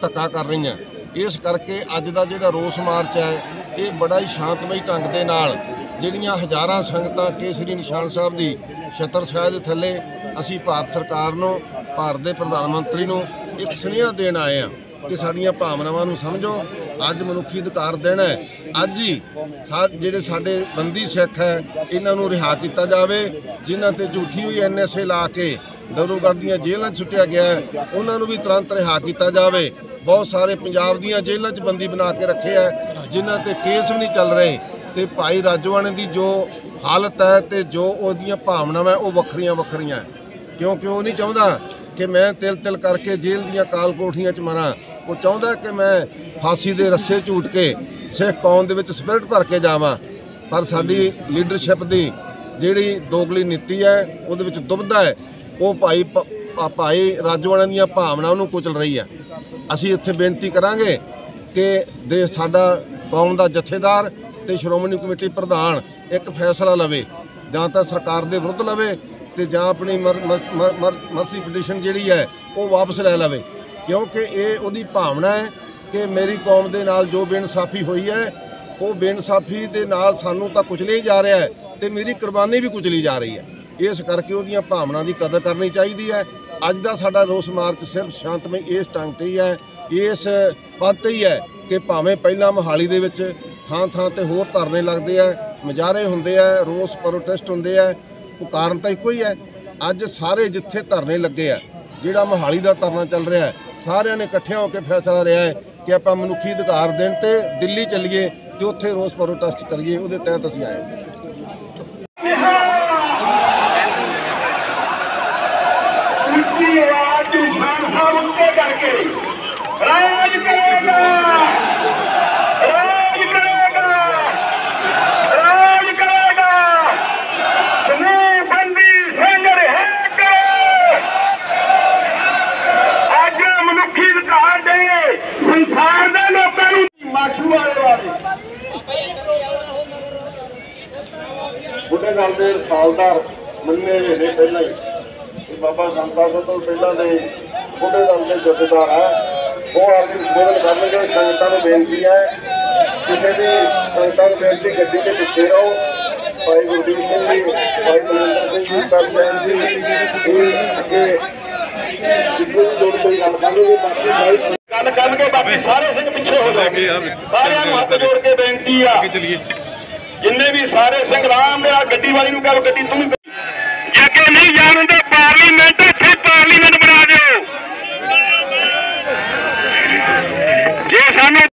ਧੱਕਾ ਕਰ ਰਹੀਆਂ। ਇਸ ਕਰਕੇ ਅੱਜ ਦਾ ਜਿਹੜਾ ਰੋਸ ਮਾਰਚ ਹੈ, ਇਹ ਬੜਾ ਹੀ ਸ਼ਾਂਤਮਈ ਢੰਗ ਦੇ ਨਾਲ ਜਿਹੜੀਆਂ ਹਜ਼ਾਰਾਂ ਸੰਗਤਾਂ ਕੇਸਰੀ ਨਿਸ਼ਾਨ ਸਾਹਿਬ ਦੀ ਛਤਰ ਛਾਇਆ ਦੇ ਥੱਲੇ ਅਸੀਂ ਭਾਰਤ ਸਰਕਾਰ ਨੂੰ, ਭਾਰਤ ਦੇ ਪ੍ਰਧਾਨ ਮੰਤਰੀ ਨੂੰ ਇੱਕ ਸੁਨੇਹਾ ਦੇਣ ਆਏ ਆ ਕਿ ਸਾਡੀਆਂ ਭਾਵਨਾਵਾਂ ਨੂੰ ਸਮਝੋ। ਅੱਜ ਮਨੁੱਖੀ ਅਧਿਕਾਰ ਦਿਨ ਹੈ। ਅੱਜ ਹੀ ਸਾ ਜਿਹੜੇ ਸਾਡੇ ਬੰਦੀ ਸਿੱਖ ਹੈ, ਇਹਨਾਂ ਨੂੰ ਰਿਹਾ ਕੀਤਾ ਜਾਵੇ, ਜਿਨ੍ਹਾਂ ਤੇ ਝੂਠੀ ਹੋਈ ਐਨਐਸਏ ਲਾ ਕੇ ਦਰੋਗਰ ਦੀਆਂ ਜੇਲ੍ਹਾਂ 'ਚ ਸੁੱਟਿਆ ਗਿਆ ਹੈ, ਉਹਨਾਂ ਨੂੰ ਵੀ ਤੁਰੰਤ ਰਿਹਾ ਕੀਤਾ ਜਾਵੇ। ਬਹੁਤ ਸਾਰੇ ਪੰਜਾਬ ਦੀਆਂ ਜੇਲ੍ਹਾਂ 'ਚ ਬੰਦੀ ਬਣਾ ਕੇ ਰੱਖੇ ਹੈ, ਜਿਨ੍ਹਾਂ ਤੇ ਕੇਸ ਵੀ ਨਹੀਂ ਚੱਲ ਰਹੇ। ਤੇ ਭਾਈ ਰਾਜਵਾਨੇ ਦੀ ਜੋ ਹਾਲਤ ਹੈ ਤੇ ਜੋ ਉਹਦੀਆਂ ਭਾਵਨਾਵਾਂ, ਉਹ ਵੱਖਰੀਆਂ ਵੱਖਰੀਆਂ ਕਿਉਂਕਿ ਉਹ ਨਹੀਂ ਚਾਹੁੰਦਾ ਕਿ ਮੈਂ ਤਿਲ ਤਿਲ ਕਰਕੇ ਜੇਲ੍ਹ ਦੀਆਂ ਕਾਲ ਕੋਠੀਆਂ 'ਚ ਮਰਾਂ। ਉਹ ਚਾਹੁੰਦਾ ਕਿ ਮੈਂ ਫਾਂਸੀ ਦੇ ਰੱਸੇ ਝੂਟ ਕੇ ਸਿੱਖ ਕੌਮ ਦੇ ਵਿੱਚ ਸਪਿਰਿਟ ਭਰ ਕੇ ਜਾਵਾਂ। ਪਰ ਸਾਡੀ ਲੀਡਰਸ਼ਿਪ ਦੀ ਜਿਹੜੀ ਦੋਗਲੀ ਨੀਤੀ ਹੈ, ਉਹਦੇ ਵਿੱਚ ਦੁਬਦਾ ਹੈ। ਉਹ ਭਾਈ ਪ- ਪ- ਭਾਈ ਰਾਜਵਾਨਾ ਦੀਆਂ ਭਾਵਨਾਵਾਂ ਨੂੰ ਕੁਚਲ ਰਹੀ ਹੈ। ਅਸੀਂ ਇੱਥੇ ਬੇਨਤੀ ਕਰਾਂਗੇ ਕਿ ਦੇ ਸਾਡਾ ਕੌਮ ਦਾ ਜਥੇਦਾਰ ਤੇ ਸ਼੍ਰੋਮਣੀ ਕਮੇਟੀ ਪ੍ਰਧਾਨ ਇੱਕ ਫੈਸਲਾ ਲਵੇ, ਜਾਂ ਤਾਂ ਸਰਕਾਰ ਦੇ ਵਿਰੁੱਧ ਲਵੇ ਤੇ ਜਾਂ ਆਪਣੀ ਮਰ- ਮਰ- ਮਰਸੀ ਪਟੀਸ਼ਨ ਜਿਹੜੀ ਹੈ, ਉਹ ਵਾਪਸ ਲੈ ਲਵੇ। ਕਿਉਂਕਿ ਇਹ ਉਹਦੀ ਭਾਵਨਾ ਹੈ ਕਿ ਮੇਰੀ ਕੌਮ ਦੇ ਨਾਲ ਜੋ ਬੇਇਨਸਾਫੀ ਹੋਈ ਹੈ, ਉਹ ਬੇਇਨਸਾਫੀ ਦੇ ਨਾਲ ਸਾਨੂੰ ਤਾਂ ਕੁਚਲਿਆ ਹੀ ਜਾ ਰਿਹਾ ਹੈ ਤੇ ਮੇਰੀ ਕੁਰਬਾਨੀ ਵੀ ਕੁਚਲੀ ਜਾ ਰਹੀ ਹੈ। ਇਸ ਕਰਕੇ ਉਹਦੀਆਂ ਭਾਵਨਾ ਦੀ ਕਦਰ ਕਰਨੀ ਚਾਹੀਦੀ ਹੈ। ਅੱਜ ਦਾ ਸਾਡਾ ਰੋਸ ਮਾਰਚ ਸਿਰਫ ਸ਼ਾਂਤਮਈ ਇਸ ਢੰਗ ਤੇ ਹੀ ਹੈ। ਇਸ ਪੱਧ ਤੇ ਹੀ ਹੈ ਕਿ ਭਾਵੇਂ ਪਹਿਲਾਂ ਮੋਹਾਲੀ ਦੇ ਵਿੱਚ ਥਾਂ ਥਾਂ ਤੇ ਹੋਰ ਧਰਨੇ ਲੱਗਦੇ ਆ ਮੁਜ਼ਾਹਰੇ ਹੁੰਦੇ ਆ, ਰੋਸ ਪ੍ਰੋਟੈਸਟ ਹੁੰਦੇ ਆ, ਉਹ ਕਾਰਨ ਤਾਂ ਇੱਕੋ ਹੀ ਹੈ। ਅੱਜ ਸਾਰੇ ਜਿੱਥੇ ਧਰਨੇ ਲੱਗੇ ਆ, ਜਿਹੜਾ ਮੋਹਾਲੀ ਦਾ ਧਰਨਾ ਚੱਲ ਰਿਹਾ ਹੈ ਸਾਰਿਆਂ ਨੇ ਇਕੱਠਿਆਂ ਹੋ ਕੇ ਫੈਸਲਾ ਰਿਹਾ ਹੈ ਕਿ ਆਪਾਂ ਮਨੁੱਖੀ ਅਧਿਕਾਰ ਦੇਣ ਤੇ ਦਿੱਲੀ ਚੱਲੀਏ ਤੇ ਉੱਥੇ ਰੋਸ ਪ੍ਰੋਟੈਸਟ ਕਰੀਏ, ਉਹਦੇ ਤਹਿਤ ਅਸੀਂ ਆਏ ਬੁੱਢੇ ਦਲ ਦੇ ਰਸਾਲਦਾਰ ਮੰਨੇ ਨੇ ਪਹਿਲਾਂ ਹੀ। ਇਹ ਬਾਬਾ ਸੰਤਾ ਸਿੰਘ ਤੋਂ ਪਹਿਲਾਂ ਦੇ ਬੁੱਢੇ ਦਲ ਦੇ ਜਥੇਦਾਰ ਆ। ਉਹ ਆਪਣੀ ਸੰਬੋਧਨ ਕਰਨਗੇ ਸੰਗਤਾਂ ਨੂੰ ਬੇਨਤੀ ਹੈ ਕਿਸੇ ਦੀ ਸੰਗਤਾਂ ਨੂੰ ਬੇਨਤੀ ਗੱਡੀ ਦੇ ਪਿੱਛੇ ਰਹੋ। ਭਾਈ ਗੁਰਦੀਪ ਸਿੰਘ ਜੀ ਭਾਈ ਬਲਵਿੰਦਰ ਸਿੰਘ ਜੀ ਕਰਜੈਨ ਜੀ। ਇਹ ਅੱਗੇ ਜਿੱਥੇ ਵੀ ਜੋੜ ਕੋਈ ਗੱਲ ਕਰਨਗੇ ਬਾਕੀ ਭਾਈ ਗੱਲ ਕਰਨਗੇ ਬਾਕੀ ਸਾਰੇ ਸਿੰਘ ਪਿੱਛੇ ਹੋ ਜਾਣਗੇ। ਸਾਰਿਆਂ ਨੂੰ ਹੱਥ ਜੋੜ ਕੇ ਬੇਨਤੀ ਆ। ਅੱਗੇ ਚਲੀਏ। ਜਿੰਨੇ ਵੀ ਸਾਰੇ ਸਿੰਘ ਰਾਮ ਦੇ ਆ, ਗੱਡੀ ਵਾਲੀ ਨੂੰ ਕਹੋ ਗੱਡੀ ਤੂੰ ਵੀ ਜੇ ਅੱਗੇ ਨਹੀਂ ਜਾਣ ਦਿੰਦੇ, ਪਾਰਲੀਮੈਂਟ ਇੱਥੇ, ਪਾਰਲੀਮੈਂਟ ਬਣਾ ਦਿਓ ਜੇ ਸਾਨੂੰ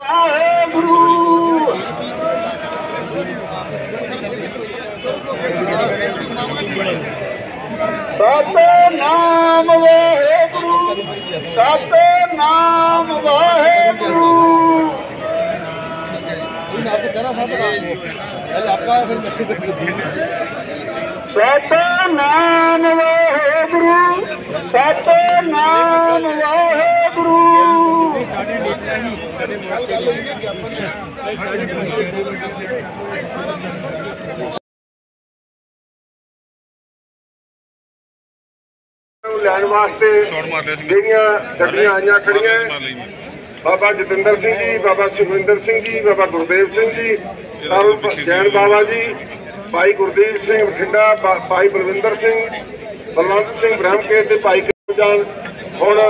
ਵਾਹਿਗੁਰੂ ਸਤਨਾਮ ਵਾਹਿਗੁਰੂ ਸਤਨਾਮ ਵਾਹਿਗੁਰੂ ਸਤਨਾਮ ਵਾਹਿਗੁਰੂ ਸਤਨਾਮ ਵਾਹਿਗੁਰੂ ਨੂੰ ਲੈਣ ਵਾਸਤੇ ਸ਼ਾਟ ਮਾਰ ਲਿਆ ਸੀ ਜਿਹੜੀਆਂ ਗੱਡੀਆਂ ਆਈਆਂ ਖੜੀਆਂ ਮਾਰ ਲਈ ਮੈਂ। ਬਾਬਾ ਜਤਿੰਦਰ ਸਿੰਘ ਜੀ, ਬਾਬਾ ਸੁਖਵਿੰਦਰ ਸਿੰਘ ਜੀ, ਬਾਬਾ ਗੁਰਦੇਵ ਸਿੰਘ ਜੀ ਸਰਵ ਜੈਨ ਬਾਬਾ ਜੀ, ਭਾਈ ਗੁਰਦੀਪ ਸਿੰਘ ਬਠਿੰਡਾ ਭਾਈ ਬਲਵਿੰਦਰ ਸਿੰਘ, ਬਲਵੰਤ ਸਿੰਘ ਬ੍ਰਹਮਕੇਤ ਤੇ ਭਾਈ ਜਾਨ ਹੁਣ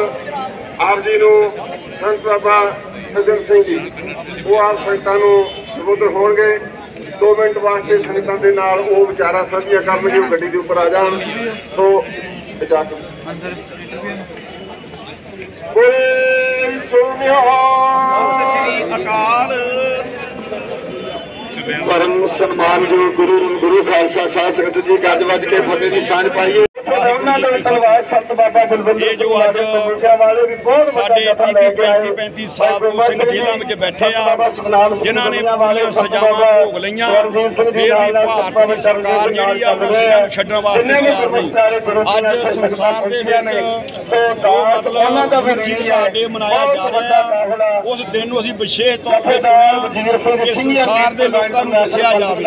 ਆਪ ਜੀ ਨੂੰ ਸੰਤ ਬਾਬਾ ਸੱਜਣ ਸਿੰਘ ਜੀ। ਉਹ ਆਪ ਸੰਗਤਾਂ ਨੂੰ ਸਮੁੰਦਰ ਹੋਣਗੇ। 2 ਮਿੰਟ ਵਾਸਤੇ ਸੰਗਤਾਂ ਦੇ ਨਾਲ ਉਹ ਵਿਚਾਰਾਂ ਸਾਂਝੀਆਂ ਕਰਨਗੇ, ਉਹ ਗੱਡੀ ਦੇ ਉੱਪਰ ਆ ਜਾਣ। ਸੋ ਇਜਾਜ਼ਤ ਕੋਈ ਸੁਣਿਆ। ਅਕਾਲ। ਪਰਮ ਸਨਮਾਨਯੋਗ ਗੁਰੂ ਗੁਰੂ ਖਾਲਸਾ ਸਾਹਿਬ ਸੰਗਤ ਜੀ ਗੱਜ ਵੱਜ ਕੇ ਫਤਿਹ ਦੀ ਸਾਂਝ ਪਾਈਏ। ਉਹਨਾਂ ਦੇ ਤਲਵਾਰ ਸੰਤ ਬਾਬਾ ਬਲਵੰਤ ਇਹ ਜੋ ਅੱਜ ਵਾਲੇ ਵੀ ਬਹੁਤ ਸਾਡੇ 30 35 35 ਸਾਲ ਤੋਂ ਸਿੰਘ ਜੇਲ੍ਹਾਂ ਵਿੱਚ ਬੈਠੇ ਆ ਜਿਨ੍ਹਾਂ ਨੇ ਪੂਰੀਆਂ ਸਜ਼ਾਵਾਂ ਭੋਗ ਲਈਆਂ। ਫਿਰ ਵੀ ਭਾਰਤ ਦੀ ਸਰਕਾਰ ਜਿਹੜੀ ਆ ਉਹਨਾਂ ਸਿੰਘਾਂ ਨੂੰ ਛੱਡਣ ਵਾਸਤੇ ਤਿਆਰ ਨਹੀਂ। ਅੱਜ ਸੰਸਾਰ ਦੇ ਵਿੱਚ ਜੋ ਮਤਲਬ ਜਿਹੜਾ ਡੇ ਮਨਾਇਆ ਜਾ ਰਿਹਾ ਉਸ ਦਿਨ ਨੂੰ ਅਸੀਂ ਵਿਸ਼ੇਸ਼ ਤੌਰ ਤੇ ਚੁਣਿਆ ਕਿ ਸੰਸਾਰ ਦੇ ਲੋਕਾਂ ਨੂੰ ਦੱਸਿਆ ਜਾਵੇ।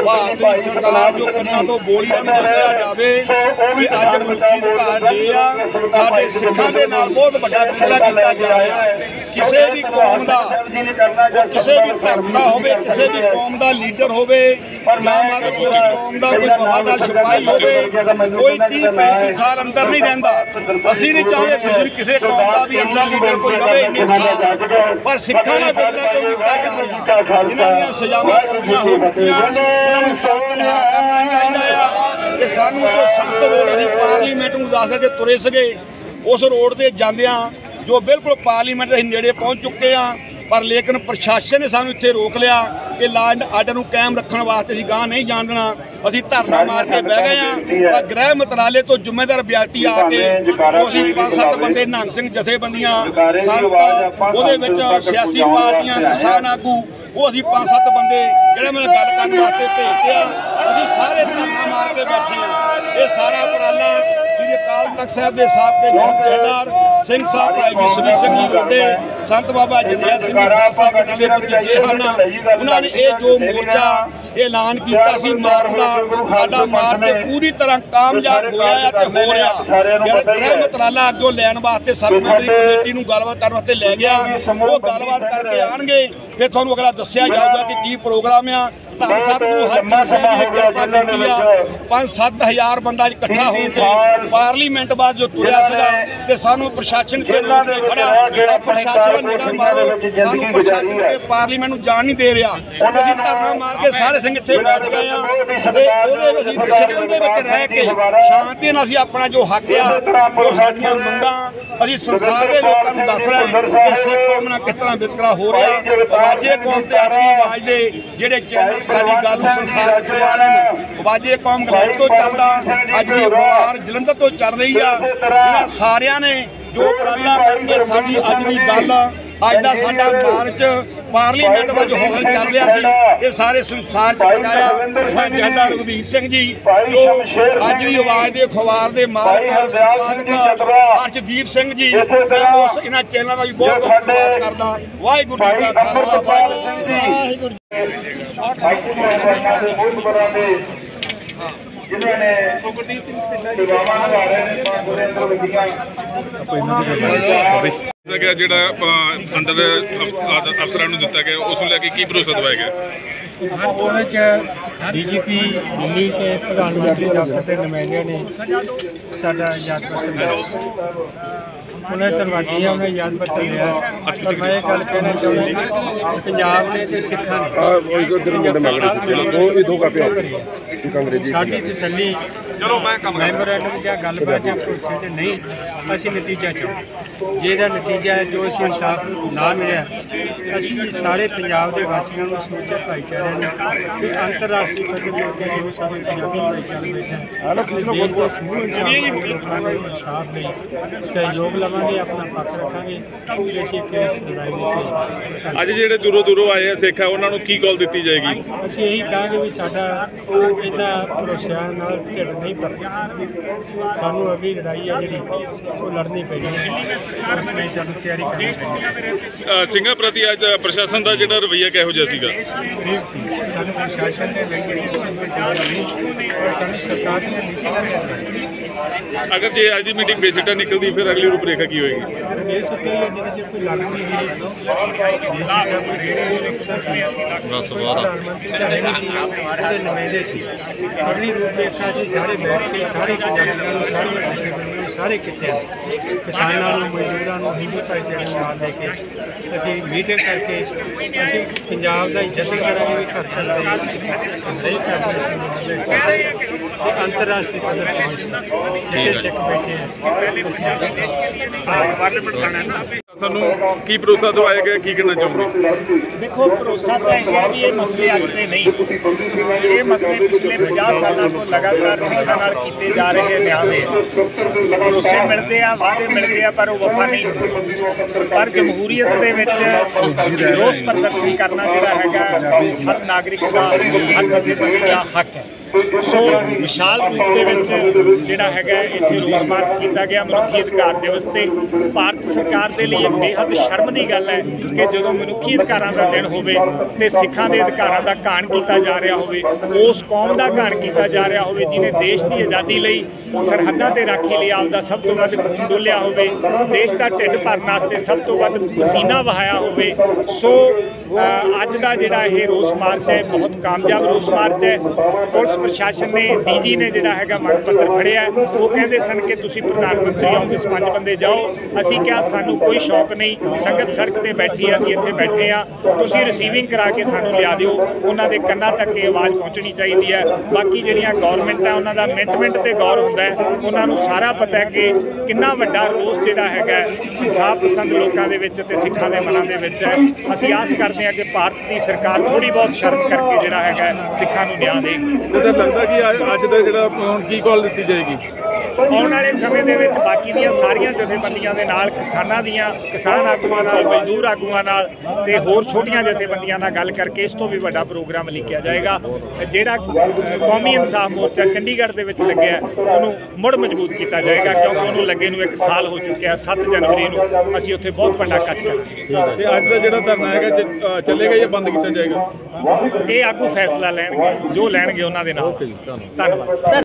ਭਾਰਤ ਦੀ ਸਰਕਾਰ ਜੋ ਕੰਨਾਂ ਤੋਂ ਬੋਲੀਆਂ ਨੂੰ ਦੱਸਿਆ ਜਾਵੇ ਕਿ ਅੱਜ ਆ? ਸਾਡੇ ਸਿੱਖਾਂ ਦੇ ਨਾਲ ਬਹੁਤ ਵੱਡਾ ਵਿਤਕਰਾ ਕੀਤਾ ਰਿਹਾ ਕਿਸੇ ਵੀ ਕੌਮ ਦਾ ਕਿਸੇ ਵੀ ਧਰਮ ਦਾ ਹੋਵੇ ਕਿਸੇ ਵੀ ਕੌਮ ਦਾ ਲੀਡਰ ਹੋਵੇ ਜਾਂ ਮਤ ਕੋਈ ਕੌਮ ਦਾ ਕੋਈ ਵਫਾਦਾਰ ਸਿਪਾਹੀ ਹੋਵੇ ਕੋਈ 30 35 ਸਾਲ ਅੰਦਰ ਨਹੀਂ ਰਹਿੰਦਾ। ਅਸੀਂ ਨਹੀਂ ਚਾਹੁੰਦੇ ਤੁਸੀਂ ਕਿਸੇ ਕੌਮ ਦਾ ਵੀ ਅੰਦਰ ਲੀਡਰ ਕੋਈ ਰਵੇ ਇੰਨੇ ਸਾਲ। ਪਰ ਸਿੱਖਾਂ ਦਾ ਬਦਲਾ ਕਿਉਂ ਕੀਤਾ ਰਿਹਾ ਇਹਨਾਂ ਦੀਆਂ ਸਜ਼ਾਵਾਂ ਪੂਰੀਆਂ ਹੋ ਚੁੱਕੀਆਂ ਉਹਨਾਂ ਨੂੰ ਸਖਤ ਰਿਹਾ ਕਰਨਾ ਚਾਹੀਦਾ ਆ। ਤੇ ਸਾਨੂੰ ਜੋ ਸਖਤ ਰੋਡ ਅਸੀਂ ਪਾਰਲੀਮੈਂਟ ਨੂੰ ਦੱਸ ਕੇ ਤੁਰੇ ਸਗੇ। ਉਸ ਰੋਡ ਤੇ ਜਾਂਦਿਆਂ ਜੋ ਬਿਲਕੁਲ ਪਾਰਲੀਮੈਂਟ ਦੇ ਅਸੀਂ ਨੇੜੇ ਪਹੁੰਚ ਚੁੱਕੇ ਆ। ਪਰ ਲੇਕਿਨ ਪ੍ਰਸ਼ਾਸਨ ਨੇ ਸਾਨੂੰ ਇੱਥੇ ਰੋਕ ਲਿਆ ਕਿ ਐਂਡ ਆਰਡਰ ਨੂੰ ਕਾਇਮ ਰੱਖਣ ਵਾਸਤੇ ਅਸੀਂ ਗਾਂ ਨਹੀਂ ਜਾਣ ਦੇਣਾ। ਅਸੀਂ ਧਰਨਾ ਮਾਰ ਕੇ ਬਹਿ ਗਏ ਆ ਪਰ ਗ੍ਰਹਿ ਮੰਤਰਾਲੇ ਤੋਂ ਜ਼ਿੰਮੇਦਾਰ ਵਿਅਕਤੀ ਆ ਕੇ ਅਸੀਂ ਪੰਜ ਸੱਤ ਬੰਦੇ ਨਿਹੰਗ ਸਿੰਘ ਜਥੇਬੰਦੀਆਂ ਸੰਤ ਉਹਦੇ ਵਿੱਚ ਸਿਆਸੀ ਪਾਰਟੀਆਂ ਕਿਸਾਨ ਆਗੂ ਉਹ ਅਸੀਂ ਪੰਜ ਸੱਤ ਬੰਦੇ ਜਿਹੜੇ ਮੇਰੇ ਗੱਲ ਕਰਨ ਵਾਸਤੇ ਭੇਜਦੇ ਆ ਅਸੀਂ ਸਾਰੇ ਧਰਨਾ ਮਾਰ ਕੇ ਬੈਠੇ ਆ ਇਹ ਸਾਰਾ ਉਪਰਾਲਾ ਸ੍ਰੀ ਅਕਾਲ ਤਖਤ ਸਾਹਿਬ ਦੇ ਸਾਬਕੇ ਗ੍ਰੰਥ ਜਹੇਦਾਰ ਸਿੰਘ ਸਾਹਿਬ ਭਾਈ ਜਸਵੀਰ ਸਿੰਘ ਜੀ ਵੱਡੇ ਸੰਤ ਬਾਬਾ ਜਰਨੈਲ ਸਿੰਘ ਜੀ ਖਾਲਸਾ ਪਿੰਡਾਂ ਦੇ ਭਤੀਜੇ ਹਨ ਉਹਨਾਂ ਨੇ ਇਹ ਜੋ ਮੋਰਚਾ ਐਲਾਨ ਕੀਤਾ ਸੀ ਮਾਰਚ ਦਾ ਸਾਡਾ ਮਾਰਚ ਪੂਰੀ ਤਰ੍ਹਾਂ ਕਾਮਯਾਬ ਹੋਇਆ ਹੈ ਤੇ ਹੋ ਰਿਹਾ। ਜਿਹੜਾ ਗ੍ਰਹਿ ਮੰਤਰਾਲਾ ਅੱਗੋਂ ਲੈਣ ਵਾਸਤੇ ਸਰਬਮੰਤਰੀ ਕਮੇਟੀ ਨੂੰ ਗੱਲਬਾਤ ਕਰਨ ਵਾਸਤੇ ਲੈ ਗਿਆ ਉਹ ਗੱਲਬਾਤ ਕਰਕੇ ਆਣਗੇ ਫਿਰ ਤੁਹਾਨੂੰ ਅਗਲਾ ਦੱਸਿਆ ਜਾਊਗਾ ਕਿ ਕੀ ਪ੍ਰੋਗਰਾਮ ਆ। ਧੰਨ ਸਤਿਗੁਰੂ ਹਰਜੀਤ ਸਾਹਿਬ ਜੀ ਨੇ ਕਿਰਪਾ ਕੀਤੀ ਆ। 5-7000 ਬੰਦਾ ਇਕੱਠਾ ਹੋ ਕੇ ਪਾਰਲੀਮੈਂਟ ਬਾਅਦ ਜੋ ਤੁਰਿਆ ਸੀਗਾ ਤੇ ਸਾਨੂੰ ਪ੍ਰਸ਼ਾਸਨ ਤੇ ਰੋਕ ਕੇ ਖੜਾ ਆ ਪ੍ਰਸ਼ਾਸਨ ਨਿਗਾਹ ਮਾਰੋ ਸਾਨੂੰ ਪ੍ਰਸ਼ਾਸਨ ਤੇ ਪਾਰਲੀਮੈਂਟ ਨੂੰ ਜਾਣ ਨਹੀਂ ਦੇ ਰਿਹਾ। ਅਸੀਂ ਧਰਨਾ ਮਾਰ ਕੇ ਸਾਰੇ ਸਿੰਘ ਇੱਥੇ ਬੈਠ ਗਏ ਆ। ਤੇ ਉਹਦੇ ਵਿੱਚ ਅਸੀਂ ਡਿਸਪਲਿਨ ਦੇ ਵਿੱਚ ਰਹਿ ਕੇ ਸ਼ਾਂਤੀ ਨਾਲ ਅਸੀਂ ਆਪਣਾ ਜੋ ਹੱਕ ਆ ਜੋ ਸਾਡੀਆਂ ਮੰਗਾਂ ਅਸੀਂ ਸੰਸਾਰ ਦੇ ਲੋਕਾਂ ਨੂੰ ਦੱਸ ਰਹੇ ਹਾਂ ਕਿ ਸਿੱਖ ਕੌਮ ਨਾਲ ਕਿਸ ਤਰ੍ਹਾਂ ਵਿਤਕਰਾ ਹੋ ਰਿਹਾ। ਵਾਜੇ ਕੌਮ ਤੇ ਆਪਣੀ ਆਵਾਜ਼ ਦੇ ਜਿਹੜੇ ਚੈਨਲ ਸਾਡੀ ਗੱਲ ਨੂੰ ਸੰਸਾਰ ਵਿੱਚ ਪਹੁੰਚਾ ਰਹੇ ਨੇ ਵਾਜੇ ਕੌਮ ਇੰਗਲੈਂਡ ਤੋਂ ਚੱਲਦਾ। ਅੱਜ ਦੀ ਅਖਬਾਰ ਜਲੰਧਰ ਤੋਂ ਚੱਲ ਰਹੀ ਆ। ਇਹਨਾਂ ਸਾਰਿਆਂ ਨੇ ਜੋ ਉਪਰਾਲਾ ਕਰਕੇ ਸਾਡੀ ਅੱਜ ਦੀ ਗੱਲ ਅੱਜ ਦਾ ਸਾਡਾ ਮਾਰਚ ਪਾਰਲੀਮੈਂਟ ਵਿੱਚ ਹੋਲ ਚੱਲ ਰਿਹਾ ਸੀ ਇਹ ਸਾਰੇ ਸੰਸਾਰ 'ਚ ਪਹੁੰਚਾਇਆ ਮੈਂ ਜਹਦਾ ਰਘਵੀਰ ਸਿੰਘ ਜੀ ਜੋ ਅੱਜ ਦੀ ਆਵਾਜ਼ ਦੇ ਅਖਬਾਰ ਦੇ ਮਾਲਕ ਸੰਪਾਦਕ ਅਰਸ਼ਦੀਪ ਸਿੰਘ ਜੀ ਮੈਂ ਉਸ ਇਹਨਾਂ ਚੈਨਲਾਂ ਦਾ ਵੀ ਬਹੁਤ ਬਹੁਤ ਧੰਨਵਾਦ ਕਰਦਾ ਵਾਹਿਗੁਰੂ ਜੀ ਕਾ ਖਾਲਸਾ ਵਾਹਿਗੁਰੂ ਜਿਨ੍ਹਾਂ ਨੇ ਸੇਵਾਵਾਂ ਨਿਭਾ ਰਹੇ ਨੇ ਪਾਂਡੂ ਦੇ ਅੰਦਰ ਲੱਗੀਆਂ ਦਿੱਤਾ ਗਿਆ ਜਿਹੜਾ ਅੰਦਰ ਅਫ- ਅਫਸਰਾਂ ਨੂੰ ਦਿੱਤਾ ਗਿਆ ਉਸ ਨੂੰ ਲੈ ਕੇ ਕੀ ਭਰੋਸਾ ਦਵਾਇਆ ਗਿਆ? ਉਹਦੇ ਚ ਡੀਜੀਪੀ ਦਿੱਲੀ ਤੇ ਪ੍ਰਧਾਨ ਮੰਤਰੀ ਦਫ਼ਤਰ ਦੇ ਨੁਮਾਇੰਦਿਆਂ ਨੇ ਸਾਡਾ ਯਾਦ ਪੱਤਰ ਲਿਆ। ਉਹਨੇ ਧੰਨਵਾਦੀਆਂ ਉਹਨੇ ਯਾਦ ਪੱਤਰ ਲਿਆ। ਪਰ ਮੈਂ ਇਹ ਗੱਲ ਕਹਿਣਾ ਚਾਹੁੰਦਾ ਪੰਜਾਬ ਨੇ ਤੇ ਸਿੱਖਾਂ ਨੇ ਦੋ ਇਹ ਦੋ ਕਾਪੀਆਂ ਇੱਕ ਅੰਗਰੇਜ਼ੀ ਸਾਡੀ ਤਸੱਲੀ ਚਲੋ ਮੈਂ ਕੰਮ ਮੈਮੋਰੈਂਡਮ ਜਾਂ ਗੱਲਬਾਤ ਜਾਂ ਭਰੋਸੇ ਤੇ ਨਹੀਂ ਅਸੀਂ ਨਤੀਜਾ ਚਾਹੁੰਦੇ। ਜੇ ਇਹਦਾ ਨਤੀਜਾ ਹੈ ਜੋ ਅਸੀਂ ਇਨਸਾਫ ਨਾ ਮਿਲਿਆ ਅਸੀਂ ਸਾਰੇ ਪੰਜਾਬ ਦੇ ਵਾਸੀਆਂ ਨੂੰ ਸਮੁੱਚੇ ਭਾਈਚਾਰੇ ਨੂੰ ਕਿ ਅੰਤਰਰਾਸ਼ਟਰੀ ਪੱਧਰ ਦੇ ਉੱਤੇ ਜੋ ਸਾਡੇ ਪੰਜਾਬੀ ਭਾਈਚਾਰੇ ਬੈਠਾ ਹੈ ਦੇਸ਼ ਦੇ ਸਮੂਹ ਇਨਸਾਫ ਲੋਕਾਂ ਦੇ ਇਨਸਾਫ ਲਈ ਸਹਿਯੋਗ ਲਵਾਂਗੇ ਆਪਣਾ ਪੱਖ ਰੱਖਾਂਗੇ ਕਿ ਅਸੀਂ ਇੱਕ ਇਸ ਲੜਾਈ ਵਿੱਚ ਅੱਜ ਜਿਹੜੇ ਦੂਰੋਂ ਦੂਰੋਂ ਆਏ ਆ ਸਿੱਖ ਆ ਉਹਨਾਂ ਨੂੰ ਕੀ ਕਾਲ ਦਿੱਤੀ ਜਾਏਗੀ? ਅਸੀਂ ਇਹੀ ਕਹਾਂਗੇ ਵੀ ਸਾਡਾ ਇਹਨਾਂ ਭਰੋਸਿਆਂ ਨਾਲ ਢਿੱਡ ਨਹੀਂ ਭਰਦਾ। ਸਾਨੂੰ ਅਗਲੀ ਲੜਾਈ ਹੈ ਜਿਹੜੀ ਉਹ ਲੜਨੀ ਪੈਣੀ ਹੈ ਉਸ ਲਈ ਸਾਨੂੰ ਤਿਆਰੀ ਕਰਨੀ ਪੈਣੀ ਹੈ ਸਿੰਘਾਂ ਪ੍ਰਤੀ ਅੱਜ ਪ੍ਰਸ਼ਾਸਨ ਦਾ ਜਿਹੜਾ ਰਵੱਈਆ ਕਿਹੋ ਜਿਹਾ ਸੀਗਾ? ਠੀਕ ਸੀ ਸਾਨੂੰ ਪ੍ਰਸ਼ਾਸਨ ਨੇ ਨਹੀਂ ਔਰ ਸਾਨੂੰ ਸਰਕਾਰ ਦੀਆਂ ਨੀਤੀਆਂ ਨੇ ਅਗਰ ਜੇ ਅੱਜ ਦੀ ਮੀਟਿੰਗ ਬੇਸਿਟਾ ਨਿਕਲਦੀ ਫਿਰ ਅਗਲੀ ਰੂਪਰੇਖਾ ਕੀ ਹੋਏਗੀ? ਇਹ ਸੁੱਤੇ ਹੈ ਜਿਹਦੇ ਚ ਕੋਈ ਲਾਗੂ ਨਹੀਂ ਹੋਈ ਦੇਸ਼ ਦਾ ਕੋਈ ਜਿਹੜੇ ਅਫਸਰ ਸੀ ਬਸ ਅਗਲੀ ਰੂਪਰੇਖਾ ਸੀ ਸਾਰੇ ਬੈਠ ਕੇ ਸਾਰੇ ਪੰਜਾਬੀਆਂ ਨੂੰ ਨੂੰ ਸਾਰੇ ਕਿੱਤਿਆਂ ਦੇ ਕਿਸਾਨਾਂ ਨੂੰ ਮਜ਼ਦੂਰਾਂ ਨੂੰ ਹਿੰਦੂ ਭਾਈਚਾਰੇ ਨੂੰ ਨਾਲ ਲੈ ਕੇ ਅਸੀਂ ਮੀਟਿੰਗ ਕਰਕੇ ਅਸੀਂ ਪੰਜਾਬ ਦਾ ਇੱਜ਼ਤ ਕਰਾਂਗੇ ਵੀ ਘਰ ਘਰ ਦੇ ਹਰੇਕ ਆਪਣੇ ਸੰਬੰਧ ਸਾਰੇ ਅੰਤਰਰਾਸ਼ਟਰੀ ਪੱਧਰ ਤੇ ਜਿੱਥੇ ਸਿੱਖ ਬੈਠੇ ਆ ਅਸੀਂ ਤੁਹਾਨੂੰ ਕੀ ਭਰੋਸਾ ਦਵਾਇਆ ਗਿਆ, ਕੀ ਕਹਿਣਾ ਚਾਹੁੰਦੇ ਦੇਖੋ, ਭਰੋਸਾ ਤਾਂ ਇਹ ਹੈ ਕਿ ਇਹ ਮਸਲੇ ਅੱਜ ਦੇ ਨਹੀਂ। ਇਹ ਮਸਲੇ ਪਿਛਲੇ 50 ਸਾਲਾਂ ਤੋਂ ਲਗਾਤਾਰ ਸਿੱਖਾਂ ਨਾਲ ਕੀਤੇ ਜਾ ਰਹੇ ਨਿਆਂ ਦੇ। ਭਰੋਸੇ ਮਿਲਦੇ ਆ, ਵਾਅਦੇ ਮਿਲਦੇ ਆ, ਪਰ ਉਹ ਵਫਾ ਨਹੀਂ। ਪਰ ਜਮਹੂਰੀਅਤ ਦੇ ਵਿੱਚ ਰੋਸ ਪ੍ਰਦਰਸ਼ਨ ਕਰਨਾ ਜਿਹੜਾ ਹੈਗਾ, ਹਰ ਨਾਗਰਿਕ ਦਾ ਹਰ ਜਥੇਬੰਦੀ ਦਾ ਹੱਕ ਹੈ। ਸੋ ਵਿਸ਼ਾਲ ਰੂਪ ਦੇ ਵਿੱਚ ਜਿਹੜਾ ਹੈਗਾ ਇੱਥੇ ਰੋਸ ਮਾਰਚ ਕੀਤਾ ਗਿਆ ਮਨੁੱਖੀ ਅਧਿਕਾਰ ਦਿਵਸ ਤੇ। ਭਾਰਤ ਸਰਕਾਰ ਦੇ ਲਈ ਇਹ ਬੇਹੱਦ ਸ਼ਰਮ ਦੀ ਗੱਲ ਹੈ ਕਿ ਜਦੋਂ ਮਨੁੱਖੀ ਅਧਿਕਾਰਾਂ ਦਾ ਦਿਨ ਹੋਵੇ ਤੇ ਸਿੱਖਾਂ ਦੇ ਅਧਿਕਾਰਾਂ ਦਾ ਘਾਣ ਕੀਤਾ ਜਾ ਰਿਹਾ ਹੋਵੇ, ਉਸ ਕੌਮ ਦਾ ਘਾਣ ਕੀਤਾ ਜਾ ਰਿਹਾ ਹੋਵੇ ਜਿਹਨੇ ਦੇਸ਼ ਦੀ ਆਜ਼ਾਦੀ ਲਈ ਸਰਹੱਦਾਂ ਤੇ ਰਾਖੀ ਲਈ ਆਪਦਾ ਸਭ ਤੋਂ ਵੱਧ ਖੂਨ ਡੋਲਿਆ ਹੋਵੇ, ਦੇਸ਼ ਦਾ ਢਿੱਡ ਭਰਨ ਵਾਸਤੇ ਸਭ ਤੋਂ ਵੱਧ ਪਸੀਨਾ ਵਹਾਇਆ ਹੋਵੇ। ਸੋ ਅੱਜ ਦਾ ਜਿਹੜਾ ਇਹ ਰੋਸ ਮਾਰਚ ਹੈ, ਬਹੁਤ ਕਾਮਯਾਬ ਰੋਸ ਮਾਰਚ ਹੈ। ਪੁਲਿਸ ਪ੍ਰਸ਼ਾਸਨ ਨੇ, ਡੀਜੀ ਨੇ ਜਿਹੜਾ ਹੈਗਾ ਮੰਗ ਪੱਤਰ ਫੜਿਆ ਉਹ ਕਹਿੰਦੇ ਸਨ ਕਿ ਤੁਸੀਂ ਪ੍ਰਧਾਨ ਮੰਤਰੀ ਆਫਿਸ ਪੰਜ ਬੰਦੇ ਜਾਓ। ਅਸੀਂ ਕਿਹਾ, ਸਾਨੂੰ ਕੋਈ ਸ਼ੌਕ ਨਹੀਂ, ਸੰਗਤ ਸੜਕ ਤੇ ਬੈਠੀ ਹੈ, ਅਸੀਂ ਇੱਥੇ ਬੈਠੇ ਆ ਤੁਸੀਂ ਰਿਸੀਵਿੰਗ ਕਰਾ ਕੇ ਸਾਨੂੰ ਲਿਆ ਦਿਓ। ਉਹਨਾਂ ਦੇ ਕੰਨਾਂ ਤੱਕ ਇਹ ਆਵਾਜ਼ ਪਹੁੰਚਣੀ ਚਾਹੀਦੀ ਹੈ। ਬਾਕੀ ਜਿਹੜੀਆਂ ਗਵਰਨਮੈਂਟ ਹੈ ਉਹਨਾਂ ਦਾ ਮਿੰਟ ਮਿੰਟ ਤੇ ਗੌਰ ਹੁੰਦਾ ਹੈ। ਉਹਨਾਂ ਨੂੰ ਸਾਰਾ ਪਤਾ ਹੈ ਕਿ ਕਿੰਨਾ ਵੱਡਾ ਰੋਸ ਜਿਹੜਾ ਹੈਗਾ ਇਨਸਾਫ ਪਸੰਦ ਲੋਕਾਂ ਦੇ ਵਿੱਚ ਤੇ ਸਿੱਖਾਂ ਦੇ ਮਨਾਂ ਦੇ ਵਿੱਚ ਹੈ। ਅਸੀਂ ਆਸ ਕਰਦੇ ਹਾਂ ਕਿ ਭਾਰਤ ਦੀ ਸਰਕਾਰ ਥੋੜੀ ਬਹੁਤ ਸ਼ਰਮ ਕਰਕੇ ਜਿਹੜਾ ਹੈਗਾ ਸਿੱਖਾਂ ਨੂੰ ਨਿਆਂ ਦੇਗੀ ਲੱਗਦਾ ਕਿ ਅੱਜ- ਦਾ ਜਿਹੜਾ ਹੁਣ ਕੀ ਕਾਲ ਦਿੱਤੀ ਜਾਏਗੀ? ਆਉਣ ਵਾਲੇ ਸਮੇਂ ਦੇ ਵਿੱਚ ਬਾਕੀ ਦੀਆਂ ਸਾਰੀਆਂ ਜਥੇਬੰਦੀਆਂ ਦੇ ਨਾਲ ਕਿਸਾਨਾਂ ਦੀਆਂ ਕਿਸਾਨ ਆਗੂਆਂ ਨਾਲ ਮਜ਼ਦੂਰ ਆਗੂਆਂ ਨਾਲ ਤੇ ਹੋਰ ਛੋਟੀਆਂ ਜਥੇਬੰਦੀਆਂ ਨਾਲ ਗੱਲ ਕਰਕੇ ਇਸ ਤੋਂ ਵੀ ਵੱਡਾ ਪ੍ਰੋਗਰਾਮ ਲਿਖਿਆ ਜਾਏਗਾ। ਜਿਹੜਾ ਕੌਮੀ ਇਨਸਾਫ ਮੋਰਚਾ ਚੰਡੀਗੜ੍ਹ ਦੇ ਵਿੱਚ ਲੱਗਿਆ ਉਹਨੂੰ ਮੁੜ ਮਜ਼ਬੂਤ ਕੀਤਾ ਜਾਏਗਾ ਕਿਉਂਕਿ ਉਹਨੂੰ ਲੱਗੇ ਨੂੰ ਇੱਕ ਸਾਲ ਹੋ ਚੁੱਕਿਆ 7 ਜਨਵਰੀ ਨੂੰ ਅਸੀਂ ਉੱਥੇ ਬਹੁਤ ਵੱਡਾ ਇਕੱਠ ਕਰਾਂਗੇ। ਤੇ ਅੱਜ ਦਾ ਜਿਹੜਾ ਧਰਨਾ ਹੈਗਾ ਚੱਲੇਗਾ ਜਾਂ ਬੰਦ ਕੀਤਾ ਜਾਏਗਾ? ਇਹ ਆਗੂ ਫੈਸਲਾ ਲੈਣਗੇ ਜੋ ਲੈਣਗੇ ਉਹਨਾਂ ਦੇ ਨਾਲ। ਧੰਨਵਾਦ।